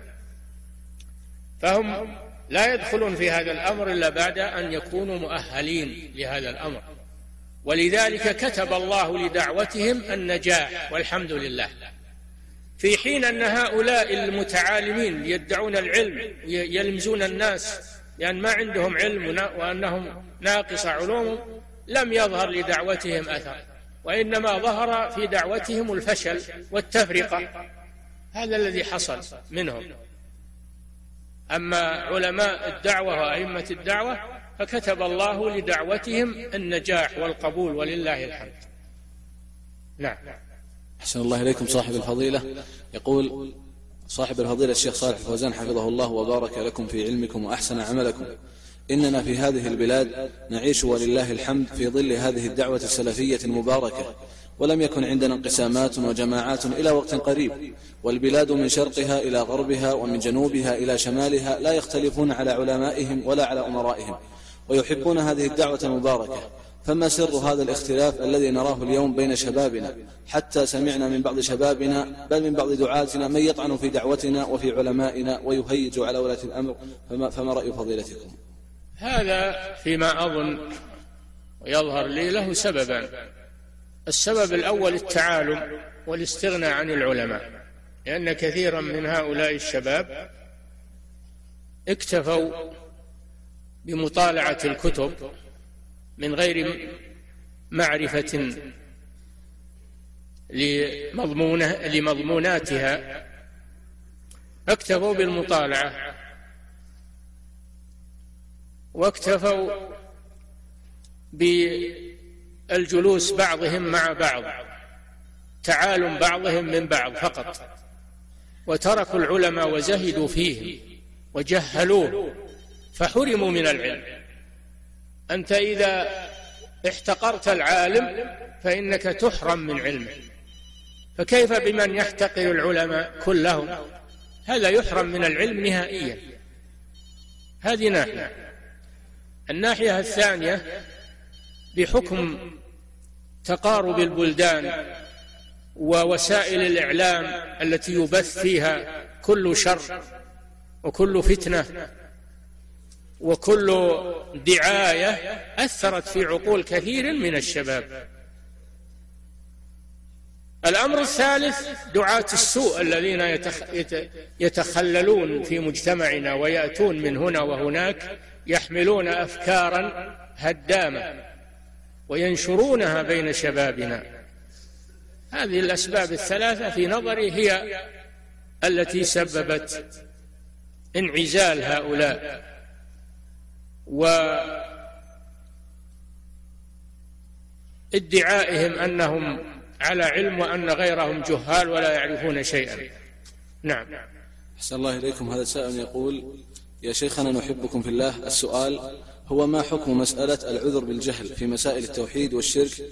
فهم لا يدخلون في هذا الأمر إلا بعد أن يكونوا مؤهلين لهذا الأمر. ولذلك كتب الله لدعوتهم النجاح والحمد لله. في حين أن هؤلاء المتعالمين يدعون العلم يلمزون الناس لأن ما عندهم علم وأنهم ناقص علوم لم يظهر لدعوتهم أثر وإنما ظهر في دعوتهم الفشل والتفرقة. هذا الذي حصل منهم. أما علماء الدعوة وأئمة الدعوة فكتب الله لدعوتهم النجاح والقبول ولله الحمد. نعم. أحسن الله إليكم صاحب الفضيلة. يقول صاحب الفضيلة الشيخ صالح الفوزان حفظه الله وبارك لكم في علمكم وأحسن عملكم. إننا في هذه البلاد نعيش ولله الحمد في ظل هذه الدعوة السلفية المباركة. ولم يكن عندنا انقسامات وجماعات إلى وقت قريب. والبلاد من شرقها إلى غربها ومن جنوبها إلى شمالها لا يختلفون على علمائهم ولا على أمرائهم. ويحبون هذه الدعوة المباركة. فما سر هذا الاختلاف الذي نراه اليوم بين شبابنا؟ حتى سمعنا من بعض شبابنا بل من بعض دعاتنا من يطعن في دعوتنا وفي علمائنا ويهيج على ولاة الأمر. فما, فما رأي فضيلتكم؟ هذا فيما أظن ويظهر لي له سببان. السبب الأول التعالم والاستغناء عن العلماء. لأن كثيرا من هؤلاء الشباب اكتفوا بمطالعة الكتب من غير معرفة لمضمونه لمضموناتها. اكتفوا بالمطالعة. واكتفوا بالجلوس بعضهم مع بعض. تعالم بعضهم من بعض فقط. وتركوا العلماء وزهدوا فيهم. وجهلوه. فحرموا من العلم. أنت إذا احتقرت العالم فإنك تحرم من علمه. فكيف بمن يحتقر العلماء كلهم؟ هذا يحرم من العلم نهائيا. هذه ناحية. الناحية الثانية بحكم تقارب البلدان ووسائل الإعلام التي يبث فيها كل شر وكل فتنة وكل دعاية أثرت في عقول كثير من الشباب. الأمر الثالث دعاة السوء الذين يتخللون في مجتمعنا ويأتون من هنا وهناك يحملون أفكارا هدامة وينشرونها بين شبابنا. هذه الأسباب الثلاثة في نظري هي التي سببت انعزال هؤلاء. وادعائهم أنهم على علم وأن غيرهم جهال ولا يعرفون شيئا. نعم. أحسن الله إليكم. هذا سائل يقول يا شيخنا نحبكم في الله. السؤال هو ما حكم مسألة العذر بالجهل في مسائل التوحيد والشرك؟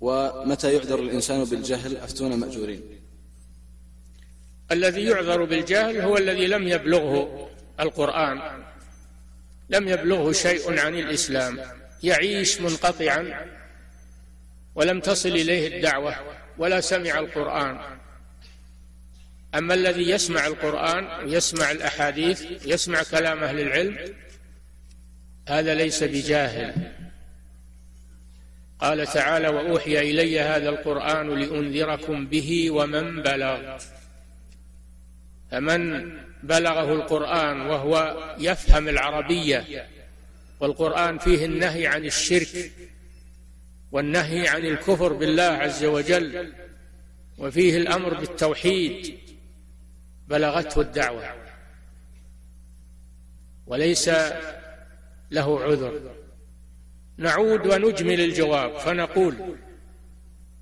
ومتى يعذر الإنسان بالجهل؟ أفتون مأجورين. الذي يعذر بالجهل هو الذي لم يبلغه القرآن. لم يبلغه شيء عن الإسلام يعيش منقطعا ولم تصل إليه الدعوة ولا سمع القرآن. أما الذي يسمع القرآن ويسمع الأحاديث يسمع كلام أهل العلم هذا ليس بجاهل. قال تعالى وأوحي إلي هذا القرآن لأنذركم به ومن بلغ. فمن بلغه القرآن وهو يفهم العربية. والقرآن فيه النهي عن الشرك والنهي عن الكفر بالله عز وجل وفيه الأمر بالتوحيد بلغته الدعوة. وليس له عذر. نعود ونجمل الجواب فنقول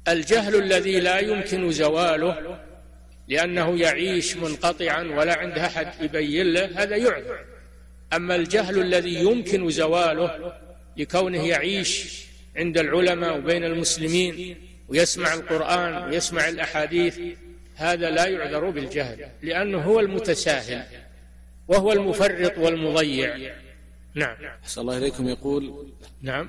الجهل الذي لا يمكن زواله لأنه يعيش منقطعا ولا عنده أحد يبين له هذا يعذر أما الجهل الذي يمكن زواله لكونه يعيش عند العلماء وبين المسلمين ويسمع القرآن ويسمع الأحاديث هذا لا يعذر بالجهل لأنه هو المتساهل وهو المفرط والمضيع. نعم. أحسن الله إليكم. يقول نعم.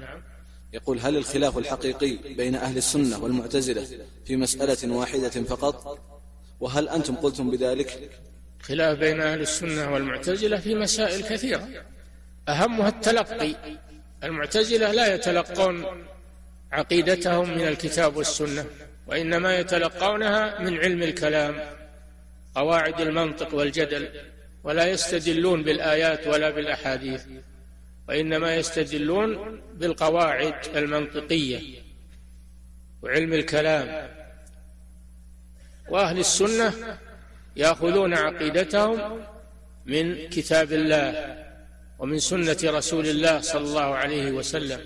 يقول هل الخلاف الحقيقي بين أهل السنة والمعتزلة في مسألة واحدة فقط؟ وهل أنتم قلتم بذلك؟ خلاف بين أهل السنة والمعتزلة في مسائل كثيرة. أهمها التلقي. المعتزلة لا يتلقون عقيدتهم من الكتاب والسنة وإنما يتلقونها من علم الكلام قواعد المنطق والجدل ولا يستدلون بالآيات ولا بالأحاديث وإنما يستدلون بالقواعد المنطقية وعلم الكلام وأهل السنة يأخذون عقيدتهم من كتاب الله ومن سنة رسول الله صلى الله عليه وسلم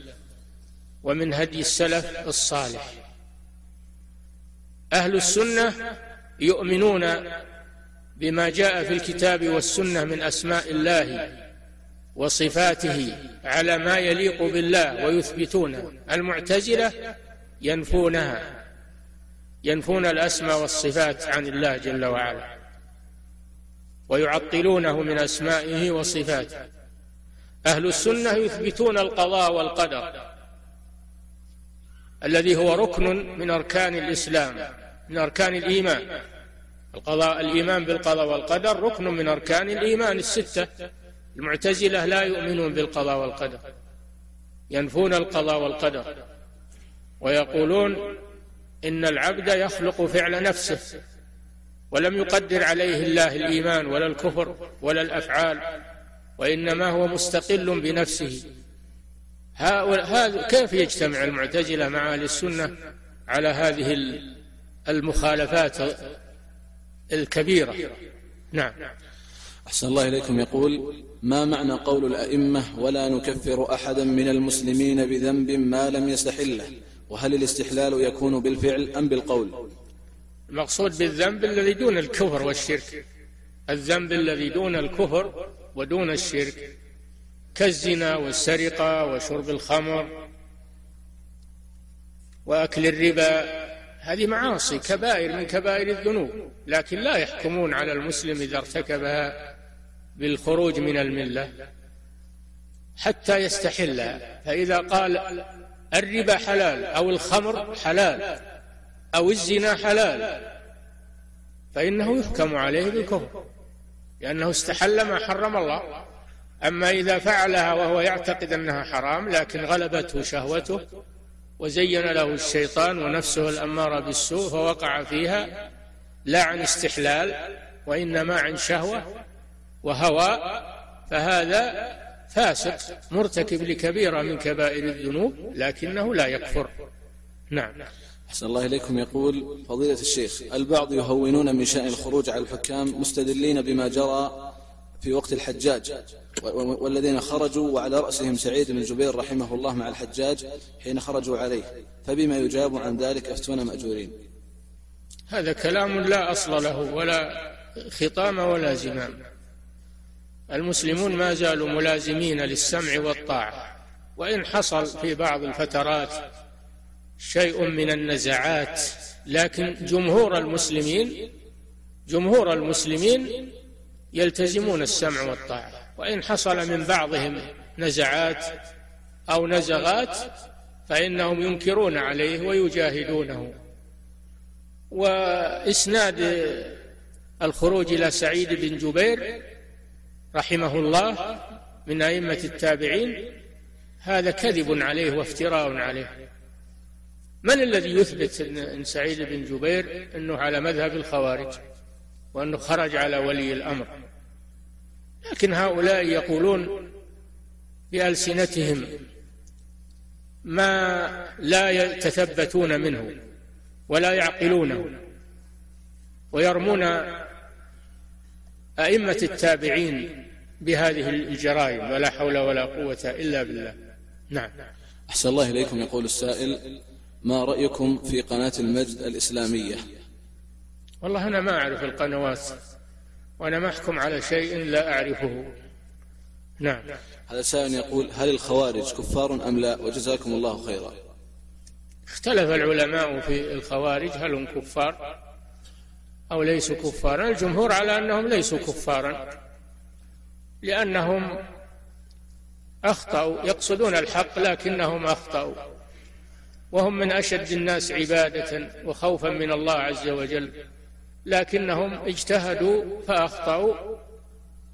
ومن هدي السلف الصالح. أهل السنة يؤمنون بما جاء في الكتاب والسنة من أسماء الله وصفاته على ما يليق بالله ويثبتونه المعتزلة ينفونها. ينفون الأسماء والصفات عن الله جل وعلا ويعطلونه من أسمائه وصفاته. أهل السنة يثبتون القضاء والقدر الذي هو ركن من أركان الإسلام من أركان الإيمان. القضاء الإيمان بالقضاء والقدر ركن من أركان الإيمان الستة. المعتزلة لا يؤمنون بالقضاء والقدر ينفون القضاء والقدر ويقولون إن العبد يخلق فعل نفسه ولم يقدر عليه الله الإيمان ولا الكفر ولا الأفعال وإنما هو مستقل بنفسه. هذا كيف يجتمع المعتزلة مع أهل السنة على هذه المخالفات الكبيرة؟ نعم. أحسن الله إليكم. يقول ما معنى قول الأئمة ولا نكفر أحدا من المسلمين بذنب ما لم يستحله؟ وهل الاستحلال يكون بالفعل أم بالقول؟ المقصود بالذنب الذي دون الكفر والشرك. الذنب الذي دون الكفر ودون الشرك. كالزنا والسرقة وشرب الخمر وأكل الربا. هذه معاصي كبائر من كبائر الذنوب لكن لا يحكمون على المسلم إذا ارتكبها بالخروج من الملة حتى يستحلها فإذا قال الربا حلال أو الخمر حلال أو الزنا حلال فإنه يحكم عليه بالكفر لأنه استحل ما حرم الله. أما إذا فعلها وهو يعتقد أنها حرام لكن غلبته شهوته وزين له الشيطان ونفسه الأمارة بالسوء فوقع فيها لا عن استحلال وإنما عن شهوة وهوى فهذا فاسق مرتكب لكبيرة من كبائر الذنوب لكنه لا يكفر. نعم. أحسن الله إليكم. يقول فضيلة الشيخ البعض يهونون من شأن الخروج على الحكام مستدلين بما جرى في وقت الحجاج والذين خرجوا وعلى رأسهم سعيد بن جبير رحمه الله مع الحجاج حين خرجوا عليه فبما يجاب عن ذلك أفتون مأجورين؟ هذا كلام لا أصل له ولا خطام ولا زمام. المسلمون ما زالوا ملازمين للسمع والطاعة وإن حصل في بعض الفترات شيء من النزعات لكن جمهور المسلمين جمهور المسلمين يلتزمون السمع والطاعة وإن حصل من بعضهم نزعات أو نزغات فإنهم ينكرون عليه ويجاهدونه. وإسناد الخروج إلى سعيد بن جبير رحمه الله من أئمة التابعين هذا كذب عليه وافتراء عليه. من الذي يثبت أن سعيد بن جبير أنه على مذهب الخوارج وأنه خرج على ولي الأمر؟ لكن هؤلاء يقولون بألسنتهم ما لا يتثبتون منه ولا يعقلونه. ويرمون أئمة التابعين بهذه الجرائم ولا حول ولا قوة إلا بالله. نعم. أحسن الله إليكم يقول السائل ما رأيكم في قناة المجد الإسلامية؟ والله أنا ما أعرف القنوات وأنا ما أحكم على شيء لا أعرفه. نعم. هذا سائل يقول هل الخوارج كفار أم لا؟ وجزاكم الله خيرا. اختلف العلماء في الخوارج هل هم كفار أو ليسوا كفارا؟ الجمهور على أنهم ليسوا كفارا. لأنهم أخطأوا يقصدون الحق لكنهم أخطأوا. وهم من أشد الناس عبادة وخوفا من الله عز وجل. لكنهم اجتهدوا فأخطأوا.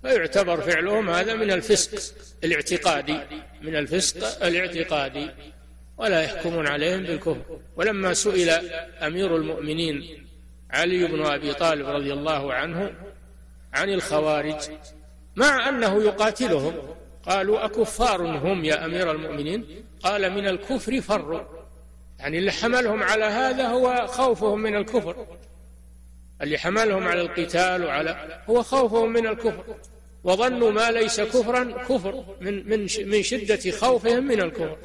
فيعتبر فعلهم هذا من الفسق الاعتقادي من الفسق الاعتقادي. ولا يحكمون عليهم بالكفر. ولما سئل أمير المؤمنين علي بن أبي طالب رضي الله عنه عن الخوارج مع أنه يقاتلهم. قالوا أكفار هم يا أمير المؤمنين. قال من الكفر فروا يعني اللي حملهم على هذا هو خوفهم من الكفر. اللي حملهم على القتال وعلى هو خوفهم من الكفر. وظنوا ما ليس كفرا كفر من من من شدة خوفهم من الكفر.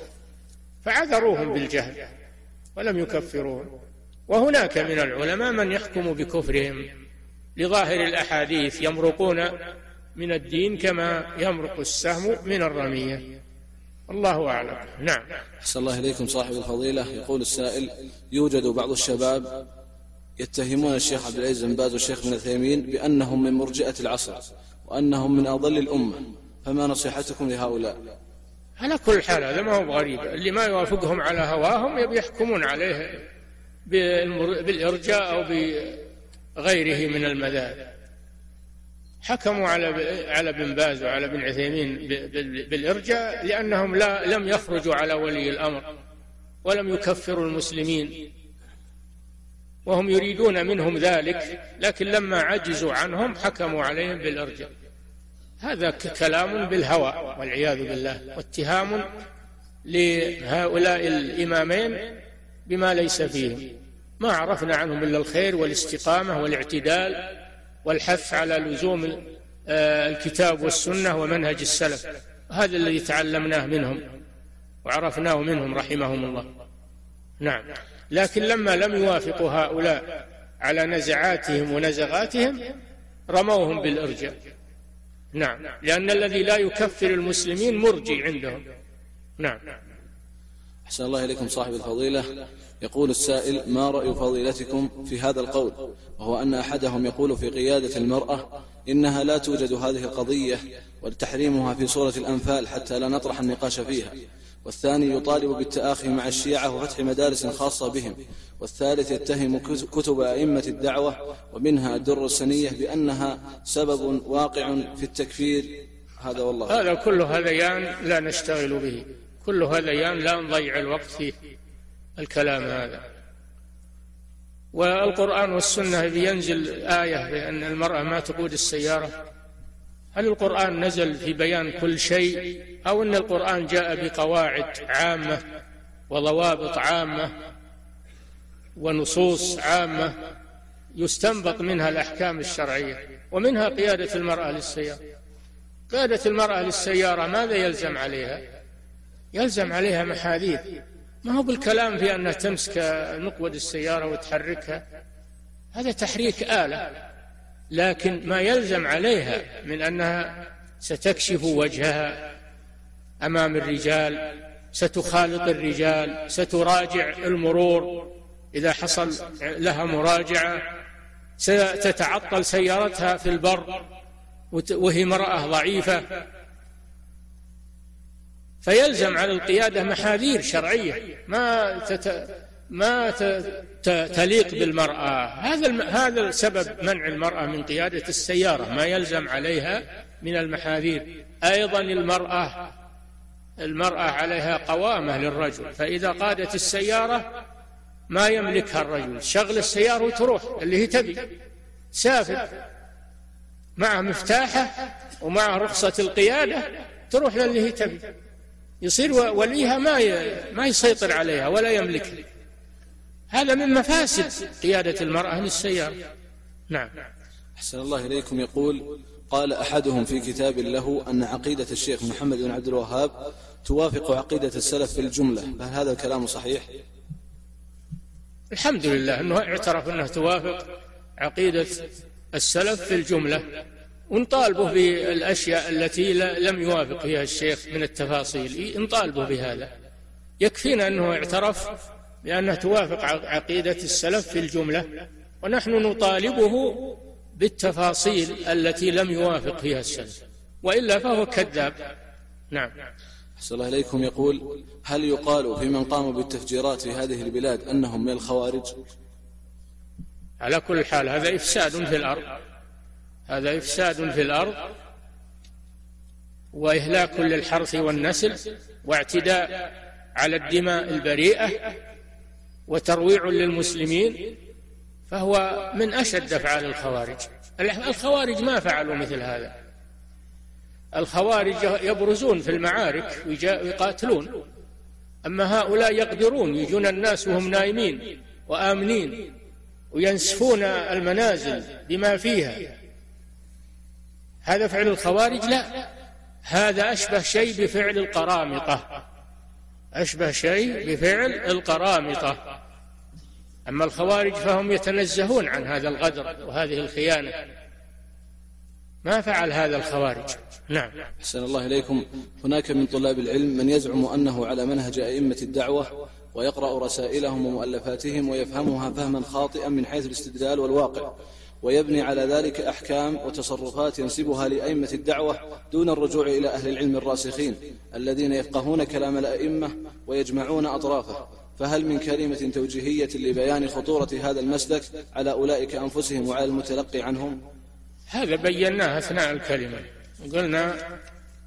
فعذروهم بالجهل ولم يكفروهم. وهناك من العلماء من يحكم بكفرهم. لظاهر الأحاديث يمرقون من الدين كما يمرق السهم من الرمية. الله أعلم. نعم. أحسن الله إليكم صاحب الفضيلة. يقول السائل يوجد بعض الشباب يتهمون الشيخ عبد العزيز بن باز والشيخ ابن عثيمين بأنهم من مرجئة العصر وأنهم من أضل الأمة. فما نصيحتكم لهؤلاء؟ على كل حال هذا ما هو غريب. اللي ما يوافقهم على هواهم يحكمون عليه بالإرجاء أو بغيره من المذاهب. حكموا على على ابن باز وعلى ابن عثيمين بالإرجاء لأنهم لا لم يخرجوا على ولي الأمر ولم يكفروا المسلمين وهم يريدون منهم ذلك لكن لما عجزوا عنهم حكموا عليهم بالإرجاء. هذا كلام بالهوى والعياذ بالله واتهام لهؤلاء الإمامين بما ليس فيهم. ما عرفنا عنهم إلا الخير والاستقامة والاعتدال والحث على لزوم آه، الكتاب والسنة ومنهج السلف. هذا الذي تعلمناه منهم وعرفناه منهم رحمهم الله. نعم. لكن لما لم يوافقوا هؤلاء على نزعاتهم ونزغاتهم رموهم بالإرجاء. نعم. لأن الذي لا يكفر المسلمين مرجي عندهم. نعم. أحسن الله إليكم صاحب الفضيلة. يقول السائل ما رأي فضيلتكم في هذا القول؟ وهو أن أحدهم يقول في قيادة المرأة إنها لا توجد هذه القضية وتحريمها في سورة الأنفال حتى لا نطرح النقاش فيها. والثاني يطالب بالتآخي مع الشيعة وفتح مدارس خاصة بهم. والثالث يتهم كتب أئمة الدعوة ومنها الدر السنية بأنها سبب واقع في التكفير. هذا والله هذا كله هذيان لا نشتغل به. كل هذيان لا نضيع الوقت في الكلام هذا. والقرآن والسنة بينزل آية بأن المرأة ما تقود السيارة. هل القرآن نزل في بيان كل شيء أو أن القرآن جاء بقواعد عامة وضوابط عامة ونصوص عامة يستنبط منها الأحكام الشرعية ومنها قيادة المرأة للسيارة؟ قيادة المرأة للسيارة ماذا يلزم عليها؟ يلزم عليها محاذير. ما هو بالكلام في أنها تمسك مقود السيارة وتحركها؟ هذا تحريك آلة لكن ما يلزم عليها من أنها ستكشف وجهها أمام الرجال ستخالط الرجال ستراجع المرور. إذا حصل لها مراجعة ستتعطل سيارتها في البر وهي امرأة ضعيفة. فيلزم على القيادة محاذير شرعية. ما تت... ما. تليق بالمرأة. هذا. هذا سبب منع المرأة من قيادة السيارة. ما يلزم عليها من المحاذير. أيضا المرأة المرأة عليها قوامة للرجل. فإذا قادت السيارة ما يملكها الرجل. شغل السيارة وتروح اللي هي تبي. سافر. معه مفتاحه ومعه رخصة القيادة تروح للي هي تبي. يصير وليها ما ما يسيطر عليها ولا يملكها هذا من مفاسد قيادة المرأة للسيارة. نعم. أحسن الله إليكم. يقول قال أحدهم في كتاب له أن عقيدة الشيخ محمد بن عبد الوهاب توافق عقيدة السلف في الجملة. فهل هذا الكلام صحيح؟ الحمد لله أنه اعترف أنه توافق عقيدة السلف في الجملة. ونطالبه بالأشياء التي لم يوافق فيها الشيخ من التفاصيل. نطالبه بهذا. يكفينا أنه اعترف بأنها توافق عقيدة السلف في الجملة ونحن نطالبه بالتفاصيل التي لم يوافق فيها السلف. وإلا فهو كذاب. نعم. أحسن الله إليكم. يقول هل يقال في من قاموا بالتفجيرات في هذه البلاد أنهم من الخوارج؟ على كل حال هذا إفساد في الأرض. هذا إفساد في الأرض وإهلاك للحرث والنسل واعتداء على الدماء البريئة وترويع للمسلمين فهو من أشد أفعال الخوارج. الخوارج ما فعلوا مثل هذا. الخوارج يبرزون في المعارك ويقاتلون. أما هؤلاء يقدرون يجون الناس وهم نايمين وآمنين وينسفون المنازل بما فيها. هذا فعل الخوارج؟ لا. هذا أشبه شيء بفعل القرامطة. أشبه شيء بفعل القرامطة. أما الخوارج فهم يتنزهون عن هذا الغدر وهذه الخيانة. ما فعل هذا الخوارج؟ نعم. أحسن الله إليكم. هناك من طلاب العلم من يزعم أنه على منهج أئمة الدعوة ويقرأ رسائلهم ومؤلفاتهم ويفهمها فهما خاطئا من حيث الاستدلال والواقع. ويبني على ذلك أحكام وتصرفات ينسبها لأئمة الدعوة دون الرجوع إلى أهل العلم الراسخين الذين يفقهون كلام الأئمة ويجمعون أطرافه. فهل من كلمة توجيهية لبيان خطورة هذا المسلك على أولئك أنفسهم وعلى المتلقي عنهم؟ هذا بيناه أثناء الكلمة. قلنا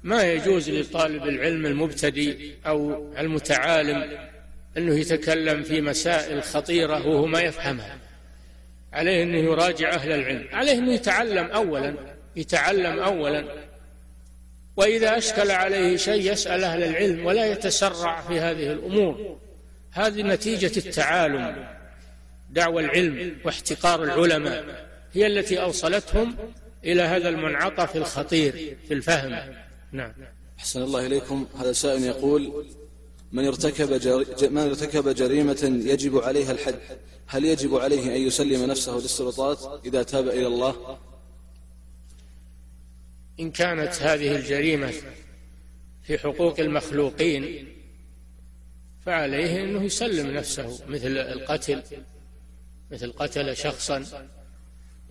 ما يجوز لطالب العلم المبتدئ أو المتعالم أنه يتكلم في مسائل خطيرة وهو ما يفهمها. عليه أنه يراجع أهل العلم عليه أنه يتعلم أولا يتعلم أولا. وإذا أشكل عليه شيء يسأل أهل العلم ولا يتسرع في هذه الأمور. هذه نتيجة التعالم دعوى العلم واحتقار العلماء هي التي أوصلتهم إلى هذا المنعطف الخطير في الفهم. نعم. أحسن الله إليكم. هذا سائل يقول من ارتكب. من ارتكب جريمة يجب عليها الحد هل يجب عليه أن يسلم نفسه للسلطات إذا تاب إلى الله إن كانت هذه الجريمة في حقوق المخلوقين فعليه أنه يسلم نفسه مثل القتل مثل قتل شخصا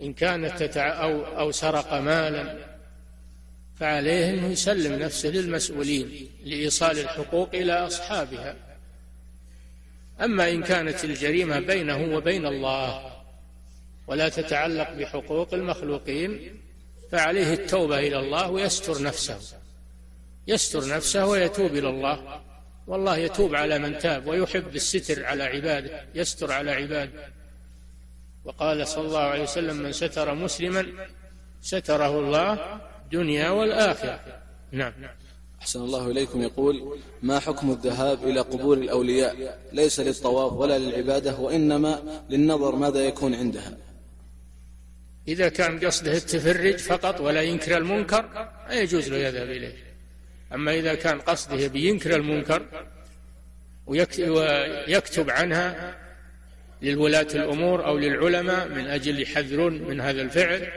إن كانت تتع أو أو سرق مالا فعليه أنه يسلم نفسه للمسؤولين لإيصال الحقوق إلى أصحابها. أما إن كانت الجريمة بينه وبين الله ولا تتعلق بحقوق المخلوقين فعليه التوبة إلى الله ويستر نفسه. يستر نفسه ويتوب إلى الله. والله يتوب على من تاب ويحب الستر على عباده يستر على عباده وقال صلى الله عليه وسلم من ستر مسلما ستره الله دنيا والآخرة. نعم. أحسن الله إليكم. يقول ما حكم الذهاب إلى قبور الأولياء؟ ليس للطواف ولا للعبادة وإنما للنظر ماذا يكون عندها. إذا كان قصده التفرج فقط ولا ينكر المنكر لا يجوز له يذهب إليه. أما إذا كان قصده بينكر المنكر ويكتب عنها للولاة الأمور أو للعلماء من أجل يحذرون من هذا الفعل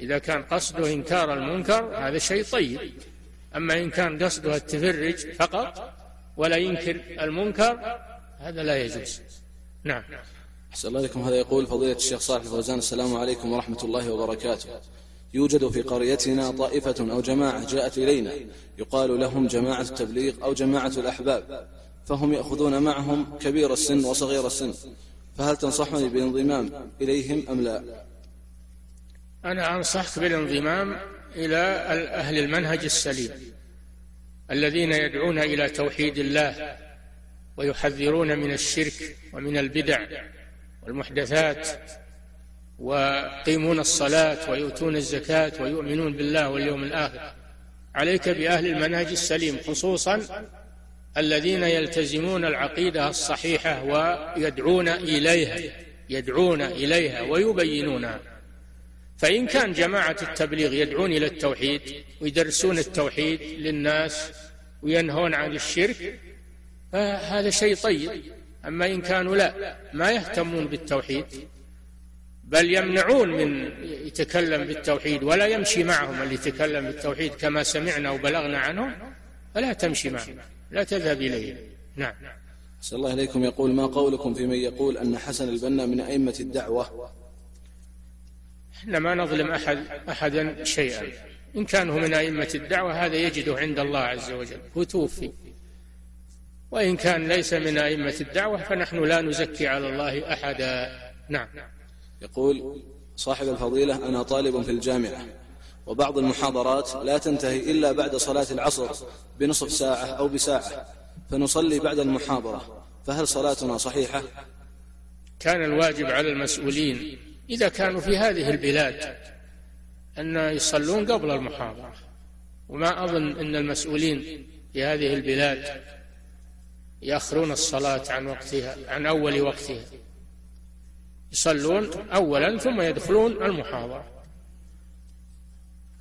إذا كان قصده إنكار المنكر هذا شيء طيب. أما إن كان قصده التفرج فقط ولا ينكر المنكر هذا لا يجوز. نعم. أحسن الله لكم هذا يقول فضيلة الشيخ صالح الفوزان. السلام عليكم ورحمة الله وبركاته. يوجد في قريتنا طائفة أو جماعة جاءت إلينا يقال لهم جماعة التبليغ أو جماعة الأحباب فهم يأخذون معهم كبير السن وصغير السن فهل تنصحني بالانضمام إليهم أم لا؟ أنا أنصحك بالانضمام إلى أهل المنهج السليم الذين يدعون إلى توحيد الله ويحذرون من الشرك ومن البدع والمحدثات ويقيمون الصلاة ويؤتون الزكاة ويؤمنون بالله واليوم الآخر. عليك بأهل المنهج السليم خصوصا الذين يلتزمون العقيدة الصحيحة ويدعون إليها يدعون إليها ويبينونها. فإن كان جماعة التبليغ يدعون إلى التوحيد ويدرسون التوحيد للناس وينهون عن الشرك فهذا شيء طيب. أما إن كانوا لا ما يهتمون بالتوحيد بل يمنعون من يتكلم بالتوحيد ولا يمشي معهم اللي يتكلم بالتوحيد كما سمعنا وبلغنا عنهم فلا تمشي معهم لا تذهب إليه نعم. صلى الله إليكم. يقول ما قولكم في من يقول أن حسن البنا من أئمة الدعوة؟ إحنا ما نظلم أحد أحدا شيئا. إن كان هو من أئمة الدعوة هذا يجده عند الله عز وجل. هو توفي. وإن كان ليس من أئمة الدعوة فنحن لا نزكي على الله أحدا. نعم. يقول صاحب الفضيلة أنا طالب في الجامعة وبعض المحاضرات لا تنتهي إلا بعد صلاة العصر بنصف ساعة أو بساعة فنصلي بعد المحاضرة فهل صلاتنا صحيحة؟ كان الواجب على المسؤولين إذا كانوا في هذه البلاد أن يصلون قبل المحاضرة. وما أظن أن المسؤولين في هذه البلاد يأخرون الصلاة عن وقتها عن أول وقتها. يصلون أولا ثم يدخلون المحاضرة.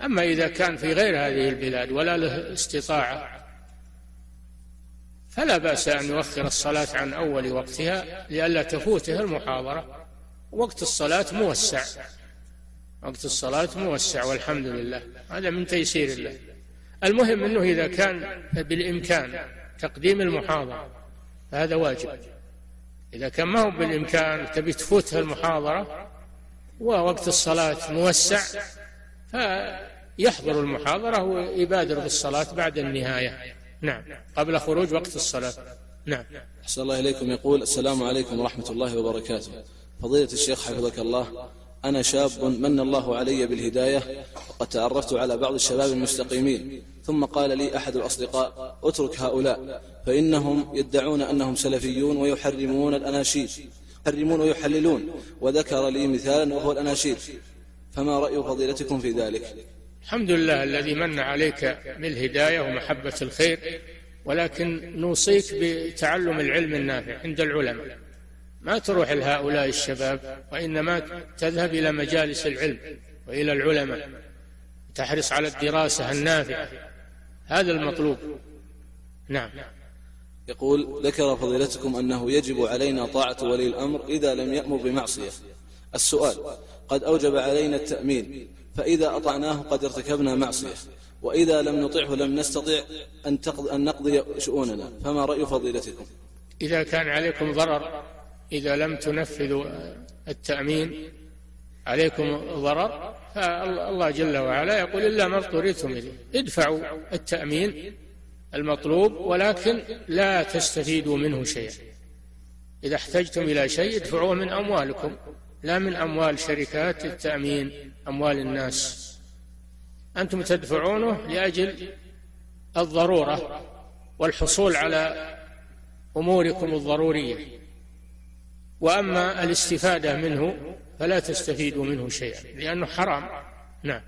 أما إذا كان في غير هذه البلاد ولا له استطاعة فلا بأس أن يؤخر الصلاة عن أول وقتها لئلا تفوته المحاضرة. وقت الصلاة موسع. وقت الصلاة موسع والحمد لله. هذا من تيسير الله. المهم أنه إذا كان بالإمكان تقديم المحاضرة فهذا واجب. إذا كان ما هو بالإمكان تبي تفوتها المحاضرة ووقت الصلاة موسع فيحضر المحاضرة ويبادر بالصلاة بعد النهاية. نعم. قبل خروج وقت الصلاة. نعم. أحسن الله إليكم. يقول السلام عليكم ورحمة الله وبركاته. فضيلة الشيخ حفظك الله أنا شاب من الله علي بالهداية وقد تعرفت على بعض الشباب المستقيمين ثم قال لي أحد الأصدقاء اترك هؤلاء فإنهم يدعون أنهم سلفيون ويحرمون الأناشيد يحرمون ويحللون وذكر لي مثالا وهو الأناشيد فما رأي فضيلتكم في ذلك؟ الحمد لله الذي من عليك بالهداية ومحبة الخير ولكن نوصيك بتعلم العلم النافع عند العلماء. ما تروح لهؤلاء الشباب وإنما تذهب إلى مجالس العلم وإلى العلماء تحرص على الدراسة النافعة. هذا المطلوب. نعم. يقول ذكر فضيلتكم أنه يجب علينا طاعة ولي الأمر إذا لم يأمر بمعصية. السؤال قد أوجب علينا التأمين فإذا أطعناه قد ارتكبنا معصية وإذا لم نطعه لم نستطع أن, أن نقضي شؤوننا فما رأي فضيلتكم؟ إذا كان عليكم ضرر إذا لم تنفذوا التأمين عليكم ضرر فالله جل وعلا يقول إلا ما اضطررتم إليه. ادفعوا التأمين المطلوب ولكن لا تستفيدوا منه شيئا. إذا احتجتم إلى شيء ادفعوه من أموالكم لا من أموال شركات التأمين أموال الناس. أنتم تدفعونه لأجل الضرورة والحصول على أموركم الضرورية. وأما الاستفادة منه فلا تستفيدوا منه شيئا لأنه حرام. نعم.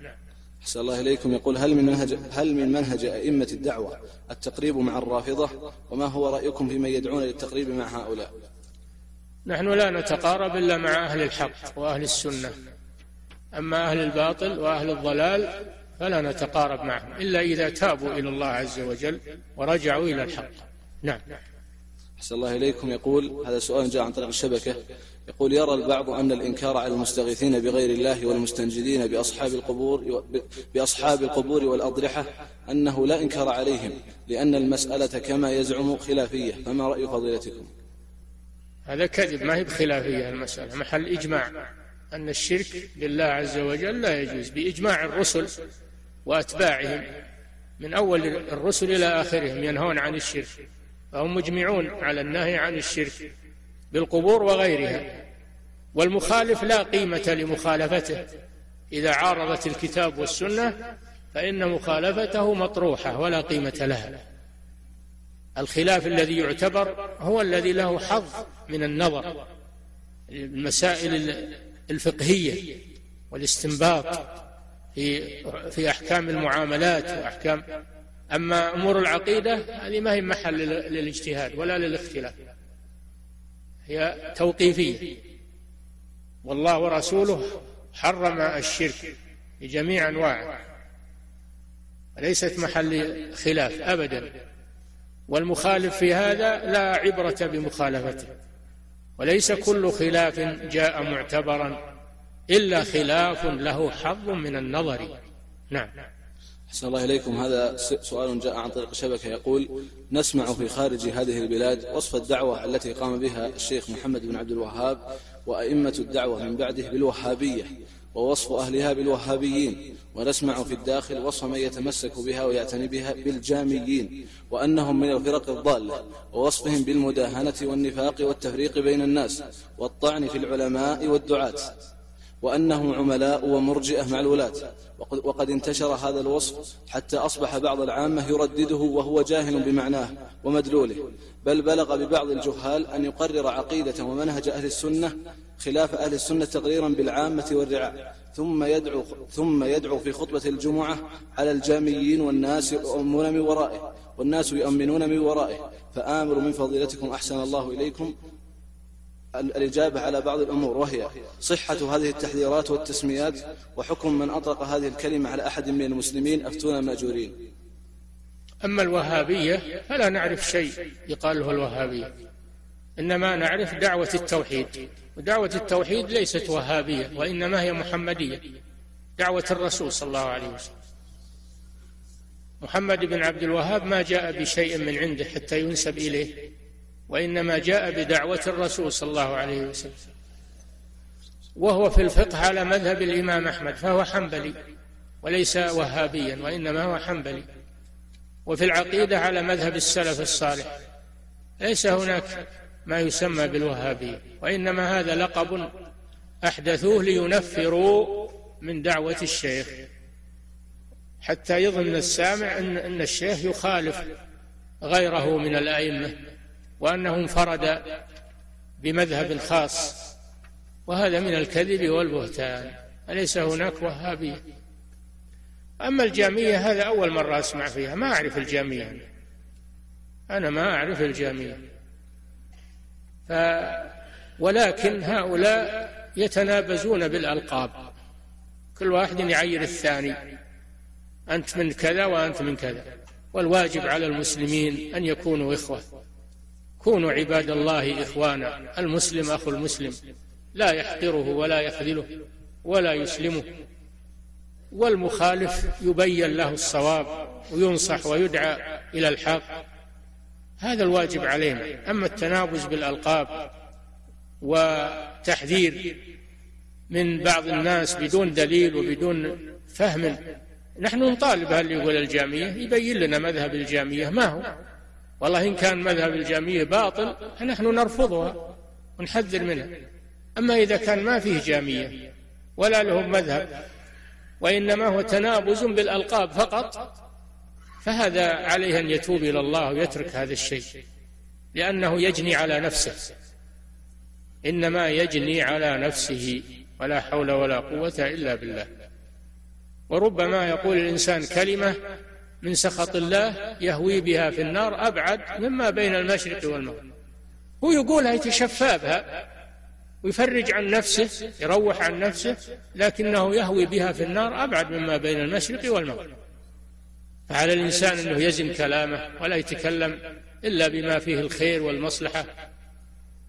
أحسن الله إليكم. يقول هل من منهج هل من منهج أئمة الدعوة التقريب مع الرافضة؟ وما هو رأيكم في من يدعون للتقريب مع هؤلاء؟ نحن لا نتقارب إلا مع أهل الحق وأهل السنة. أما أهل الباطل وأهل الضلال فلا نتقارب معهم إلا إذا تابوا إلى الله عز وجل ورجعوا إلى الحق. نعم. أحسن الله إليكم. يقول هذا سؤال جاء عن طريق الشبكة. يقول يرى البعض أن الإنكار على المستغيثين بغير الله والمستنجدين بأصحاب القبور بأصحاب القبور والأضرحة أنه لا إنكار عليهم لأن المسألة كما يزعم خلافية. فما رأي فضيلتكم؟ هذا كذب ما هي بخلافية المسألة. محل إجماع. أن الشرك بالله عز وجل لا يجوز بإجماع الرسل وأتباعهم من أول الرسل إلى آخرهم ينهون عن الشرك. فهم مجمعون على النهي عن الشرك بالقبور وغيرها والمخالف لا قيمة لمخالفته. إذا عارضت الكتاب والسنة فإن مخالفته مطروحة ولا قيمة لها. الخلاف الذي يعتبر هو الذي له حظ من النظر المسائل الفقهية والاستنباط في في أحكام المعاملات وأحكام أما أمور العقيدة هذه ما هي محل للاجتهاد ولا للاختلاف. هي توقيفية. والله ورسوله حرم الشرك بجميع أنواعه. ليست محل خلاف أبدا. والمخالف في هذا لا عبرة بمخالفته. وليس كل خلاف جاء معتبرا إلا خلاف له حظ من النظر. نعم. أحسن الله إليكم. هذا سؤال جاء عن طريق شبكة يقول نسمع في خارج هذه البلاد وصف الدعوة التي قام بها الشيخ محمد بن عبد الوهاب وأئمة الدعوة من بعده بالوهابية ووصف أهلها بالوهابيين ونسمع في الداخل وصف من يتمسك بها ويعتني بها بالجاميين وأنهم من الفرق الضالة ووصفهم بالمداهنة والنفاق والتفريق بين الناس والطعن في العلماء والدعاة. وأنهم عملاء ومرجئة مع الولاة. وقد انتشر هذا الوصف حتى أصبح بعض العامة يردده وهو جاهل بمعناه ومدلوله. بل بلغ ببعض الجهال أن يقرر عقيدة ومنهج أهل السنة خلاف أهل السنة تقريرا بالعامة والرعاع ثم يدعو ثم يدعو في خطبة الجمعة على الجاميين والناس يؤمنون من ورائه والناس يؤمنون من ورائه. فآمر من فضيلتكم أحسن الله إليكم الإجابة على بعض الأمور وهي صحة هذه التحذيرات والتسميات وحكم من أطلق هذه الكلمة على أحد من المسلمين أفتونا مأجورين. أما الوهابية فلا نعرف شيء يقال له الوهابية. إنما نعرف دعوة التوحيد ودعوة التوحيد ليست وهابية وإنما هي محمدية. دعوة الرسول صلى الله عليه وسلم. محمد بن عبد الوهاب ما جاء بشيء من عنده حتى ينسب إليه. وإنما جاء بدعوة الرسول صلى الله عليه وسلم. وهو في الفقه على مذهب الإمام أحمد فهو حنبلي وليس وهابيا وإنما هو حنبلي. وفي العقيدة على مذهب السلف الصالح ليس هناك ما يسمى بالوهابية وإنما هذا لقب أحدثوه لينفروا من دعوة الشيخ حتى يظن السامع أن, أن الشيخ يخالف غيره من الأئمة. وأنه انفرد بمذهب خاص. وهذا من الكذب والبهتان. أليس هناك وهابية أما الجامية هذا أول مرة أسمع فيها. ما أعرف الجامية. أنا ما أعرف الجامية. ف ولكن هؤلاء يتنابزون بالألقاب. كل واحد يعير الثاني. أنت من كذا وأنت من كذا. والواجب على المسلمين أن يكونوا إخوة. كونوا عباد الله إخوانا المسلم أخو المسلم لا يحقره ولا يخذله ولا يسلمه. والمخالف يبين له الصواب وينصح ويدعى إلى الحق. هذا الواجب علينا. أما التنابز بالألقاب وتحذير من بعض الناس بدون دليل وبدون فهم نحن نطالب اللي يقول الجامية؟ يبين لنا مذهب الجامية. ما هو؟ والله إن كان مذهب الجامية باطل فنحن نرفضها ونحذر منها. أما إذا كان ما فيه جامية ولا لهم مذهب وإنما هو تنابز بالألقاب فقط فهذا عليه أن يتوب إلى الله ويترك هذا الشيء لأنه يجني على نفسه. إنما يجني على نفسه ولا حول ولا قوة إلا بالله. وربما يقول الإنسان كلمة من سخط الله يهوي بها في النار أبعد مما بين المشرق والمغرب. هو يقولها يتشفى بها ويفرج عن نفسه يروح عن نفسه لكنه يهوي بها في النار أبعد مما بين المشرق والمغرب. فعلى الإنسان أنه يزن كلامه ولا يتكلم إلا بما فيه الخير والمصلحة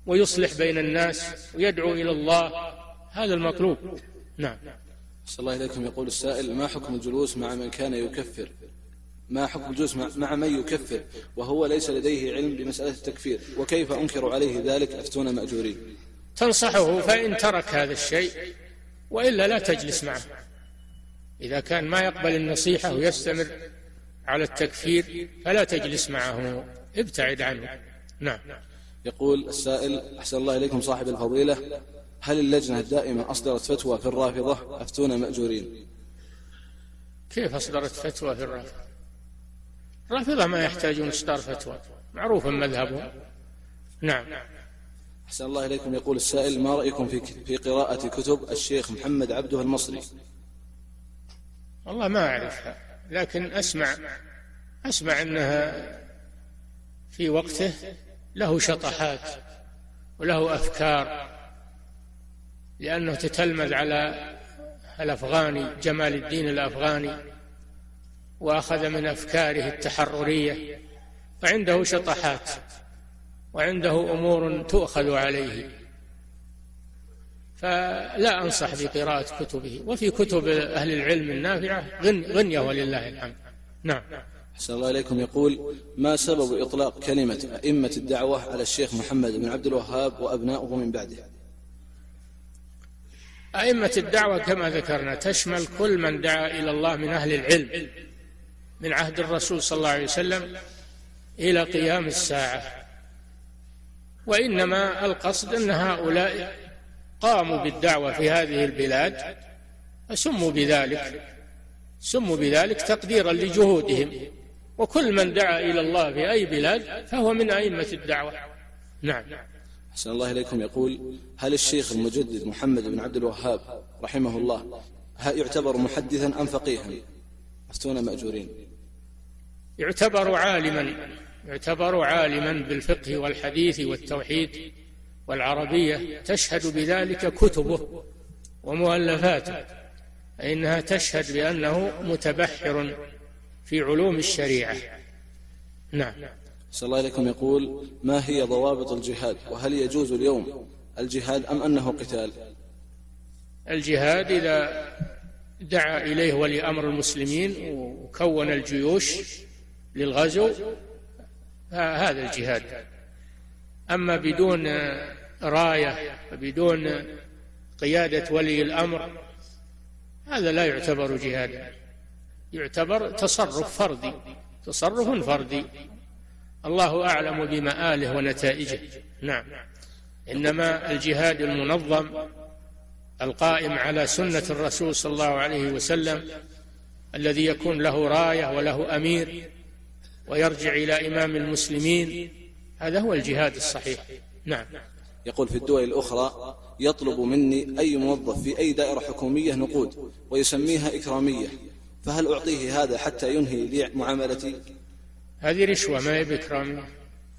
ويصلح بين الناس ويدعو إلى الله. هذا المطلوب. نعم. صلى الله إليكم. يقول السائل ما حكم الجلوس مع من كان يكفر؟ ما حكم الجلوس مع من يكفر؟ وهو ليس لديه علم بمسألة التكفير. وكيف أنكر عليه ذلك؟ أفتون مأجورين. تنصحه فإن ترك هذا الشيء وإلا لا تجلس معه. إذا كان ما يقبل النصيحة ويستمر على التكفير فلا تجلس معه. ابتعد عنه. نعم. يقول السائل أحسن الله إليكم صاحب الفضيلة. هل اللجنة الدائمة أصدرت فتوى في الرافضة؟ أفتونا مأجورين. كيف أصدرت فتوى في الرافضة؟ الرافضة ما يحتاجون إصدار فتوى. معروف مذهبهم. نعم. أحسن الله إليكم يقول السائل ما رأيكم في في قراءة كتب الشيخ محمد عبده المصري؟ والله ما أعرفها لكن أسمع أسمع أنها في وقته له شطحات وله أفكار لأنه تتلمذ على الأفغاني جمال الدين الأفغاني. وأخذ من أفكاره التحررية فعنده شطحات وعنده أمور تؤخذ عليه. فلا أنصح بقراءة كتبه. وفي كتب أهل العلم النافعة غنية ولله الحمد. نعم. أحسن الله إليكم. يقول ما سبب إطلاق كلمة أئمة الدعوة على الشيخ محمد بن عبد الوهاب وأبناؤه من بعده؟ أئمة الدعوة كما ذكرنا تشمل كل من دعا إلى الله من أهل العلم. من عهد الرسول صلى الله عليه وسلم إلى قيام الساعة. وإنما القصد أن هؤلاء قاموا بالدعوة في هذه البلاد فسموا بذلك سموا بذلك تقديرا لجهودهم. وكل من دعا إلى الله في أي بلاد فهو من أئمة الدعوة. نعم. أحسن الله إليكم. يقول هل الشيخ المجدد محمد بن عبد الوهاب رحمه الله يعتبر محدثا أم فقيها؟ أفتونا مأجورين. يعتبر عالما يعتبر عالما بالفقه والحديث والتوحيد والعربية تشهد بذلك كتبه ومؤلفاته فإنها تشهد بأنه متبحر في علوم الشريعة. نعم. صلى الله عليكم. يقول ما هي ضوابط الجهاد؟ وهل يجوز اليوم الجهاد أم أنه قتال؟ الجهاد إذا دعا إليه ولي أمر المسلمين وكون الجيوش للغزو هذا الجهاد. أما بدون راية بدون قيادة ولي الأمر هذا لا يعتبر جهادا يعتبر تصرف فردي تصرف فردي. الله أعلم بمآله ونتائجه. نعم. إنما الجهاد المنظم القائم على سنة الرسول صلى الله عليه وسلم الذي يكون له راية وله أمير ويرجع إلى إمام المسلمين. هذا هو الجهاد الصحيح. نعم. يقول في الدول الأخرى يطلب مني أي موظف في أي دائرة حكومية نقود ويسميها إكرامية. فهل أعطيه هذا حتى ينهي لي معاملتي؟ هذه رشوة ما هي بإكرامية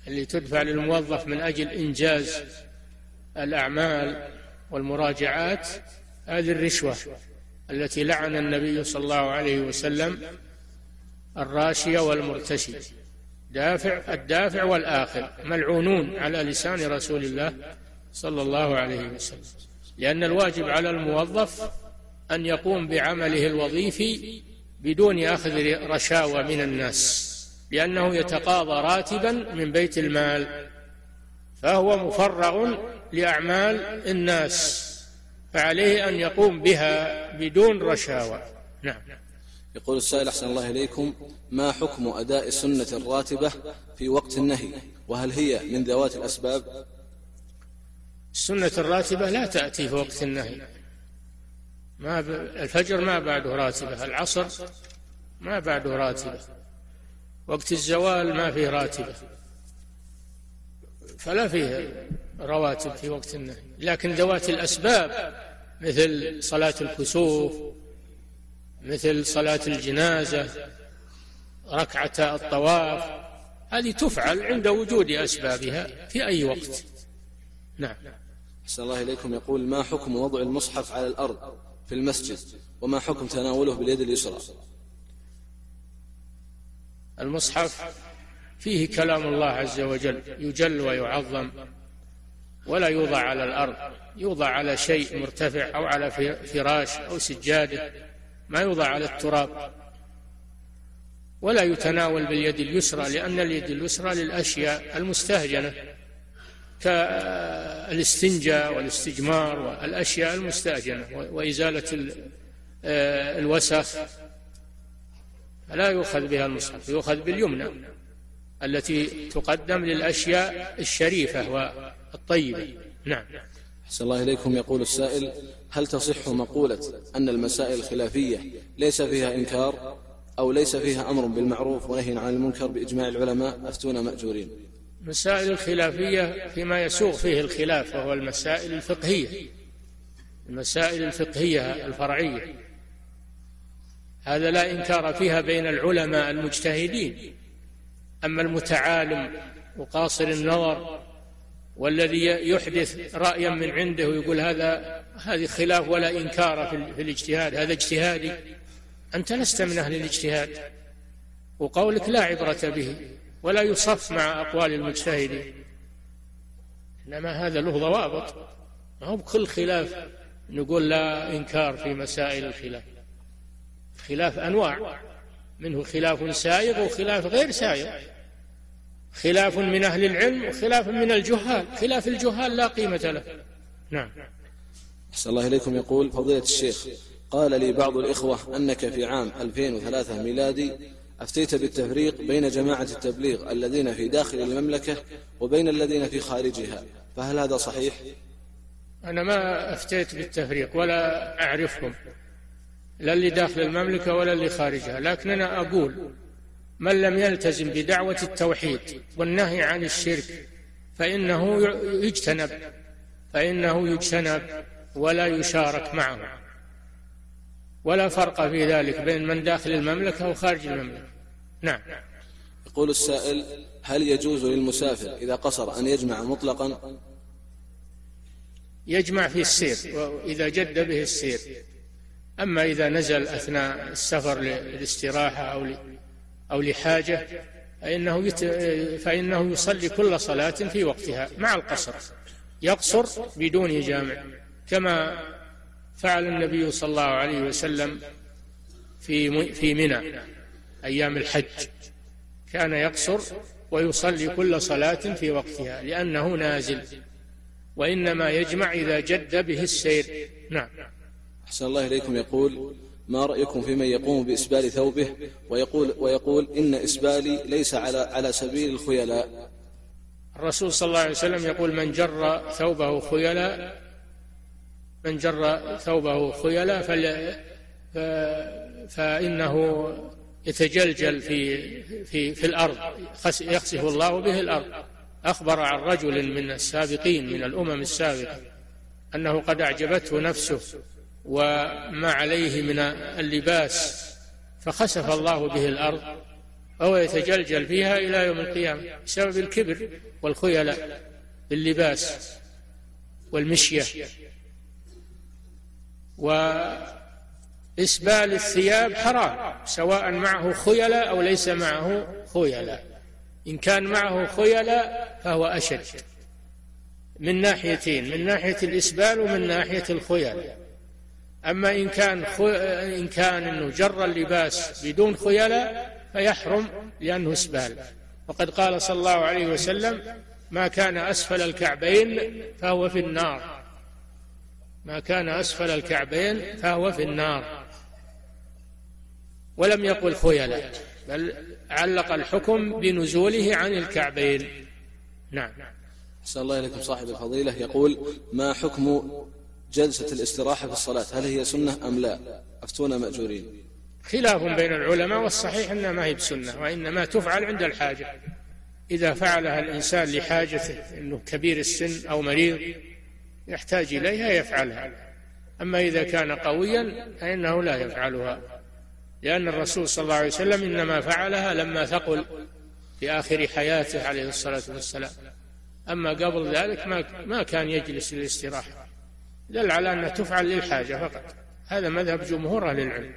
اللي تدفع للموظف من أجل إنجاز الأعمال والمراجعات. هذه الرشوة التي لعن النبي صلى الله عليه وسلم الراشية والمرتشي. دافع الدافع والآخر. ملعونون على لسان رسول الله صلى الله عليه وسلم. لأن الواجب على الموظف أن يقوم بعمله الوظيفي بدون أخذ رشاوى من الناس. لأنه يتقاضى راتبا من بيت المال. فهو مفرغ لأعمال الناس. فعليه أن يقوم بها بدون رشاوى نعم. يقول السائل أحسن الله إليكم ما حكم أداء السنة الراتبة في وقت النهي؟ وهل هي من ذوات الأسباب؟ السنة الراتبة لا تأتي في وقت النهي. ما ب... الفجر ما بعده راتبة العصر ما بعده راتبة. وقت الزوال ما فيه راتبة. فلا فيه رواتب في وقت النهي. لكن ذوات الأسباب مثل صلاة الكسوف مثل صلاة الجنازة ركعة الطواف هذه تفعل عند وجود أسبابها في أي وقت. نعم. أحسن الله إليكم. يقول ما حكم وضع المصحف على الأرض في المسجد؟ وما حكم تناوله باليد اليسرى؟ المصحف فيه كلام الله عز وجل يجل ويعظم ولا يوضع على الأرض يوضع على شيء مرتفع أو على فراش أو سجادة. ما يوضع على التراب ولا يتناول باليد اليسرى لأن اليد اليسرى للأشياء المستهجنة كالاستنجاء والاستجمار والأشياء المستهجنة وإزالة آه، الوسخ. فلا يؤخذ بها المصحف يؤخذ باليمنى التي تقدم للأشياء الشريفة والطيبة. نعم. أحسن الله إليكم يقول السائل هل تصح مقولة أن المسائل الخلافية ليس فيها إنكار أو ليس فيها أمر بالمعروف ونهي عن المنكر بإجماع العلماء أفتون مأجورين؟ المسائل الخلافية فيما يسوغ فيه الخلاف وهو المسائل الفقهية المسائل الفقهية الفرعية. هذا لا إنكار فيها بين العلماء المجتهدين أما المتعالم وقاصر النظر والذي يحدث رأيا من عنده ويقول هذا هذه خلاف ولا إنكار في الاجتهاد هذا اجتهادي. أنت لست من أهل الاجتهاد. وقولك لا عبرة به ولا يصف مع أقوال المجتهدين إنما هذا له ضوابط. ما هو بكل خلاف نقول لا إنكار في مسائل الخلاف. خلاف أنواع. منه خلاف سائغ وخلاف غير سائغ. خلاف من أهل العلم وخلاف من الجهال. خلاف الجهال لا قيمة له. نعم. أحسن الله إليكم. يقول فضيلة الشيخ قال لي بعض الإخوة أنك في عام 2003 ميلادي أفتيت بالتفريق بين جماعة التبليغ الذين في داخل المملكة وبين الذين في خارجها. فهل هذا صحيح؟ أنا ما أفتيت بالتفريق ولا أعرفهم. لا اللي داخل المملكة ولا اللي خارجها. لكن أنا أقول من لم يلتزم بدعوة التوحيد والنهي عن الشرك فإنه يجتنب فإنه يجتنب ولا يشارك معه. ولا فرق في ذلك بين من داخل المملكة وخارج المملكة. نعم. يقول السائل هل يجوز للمسافر إذا قصر أن يجمع مطلقا؟ يجمع في السير وإذا جد به السير. أما إذا نزل أثناء السفر للاستراحة أو أو لحاجة فإنه يت... فإنه يصلي كل صلاة في وقتها مع القصر. يقصر بدون جامع. كما فعل النبي صلى الله عليه وسلم في في منى أيام الحج. كان يقصر ويصلي كل صلاة في وقتها لأنه نازل. وإنما يجمع إذا جد به السير. نعم. أحسن الله إليكم. يقول ما رأيكم في من يقوم بإسبال ثوبه ويقول ويقول إن إسبالي ليس على على سبيل الخيلاء. الرسول صلى الله عليه وسلم يقول من جر ثوبه خيلاء من جر ثوبه خيلاء فل فإنه يتجلجل في في في الأرض يخسف الله به الأرض. أخبر عن رجل من السابقين من الأمم السابقة أنه قد أعجبته نفسه وما عليه من اللباس فخسف الله به الأرض فهو يتجلجل فيها إلى يوم القيامة بسبب الكبر والخيلاء باللباس والمشية. وإسبال الثياب حرام سواء معه خيلاء أو ليس معه خيلاء إن كان معه خيلاء فهو أشد. من ناحيتين من ناحية الإسبال ومن ناحية الخيلاء أما إن كان خو... إن كان إنه جر اللباس بدون خيلاء فيحرم لأنه إسبال وقد قال صلى الله عليه وسلم ما كان أسفل الكعبين فهو في النار. ما كان أسفل الكعبين فهو في النار. ولم يقل خيلاء بل علق الحكم بنزوله عن الكعبين. نعم. أحسن الله إليكم صاحب الفضيلة. يقول ما حكم جلسة الاستراحة في الصلاة هل هي سنة أم لا؟ أفتونا مأجورين. خلاف بين العلماء والصحيح أنها ما هي بسنة وإنما تفعل عند الحاجة. إذا فعلها الإنسان لحاجته أنه كبير السن أو مريض يحتاج إليها يفعلها. أما إذا كان قويا فإنه لا يفعلها. لأن الرسول صلى الله عليه وسلم إنما فعلها لما ثقل في آخر حياته عليه الصلاة والسلام. أما قبل ذلك ما ما كان يجلس للاستراحة. دل على أنها تفعل للحاجة فقط. هذا مذهب جمهور أهل العلم.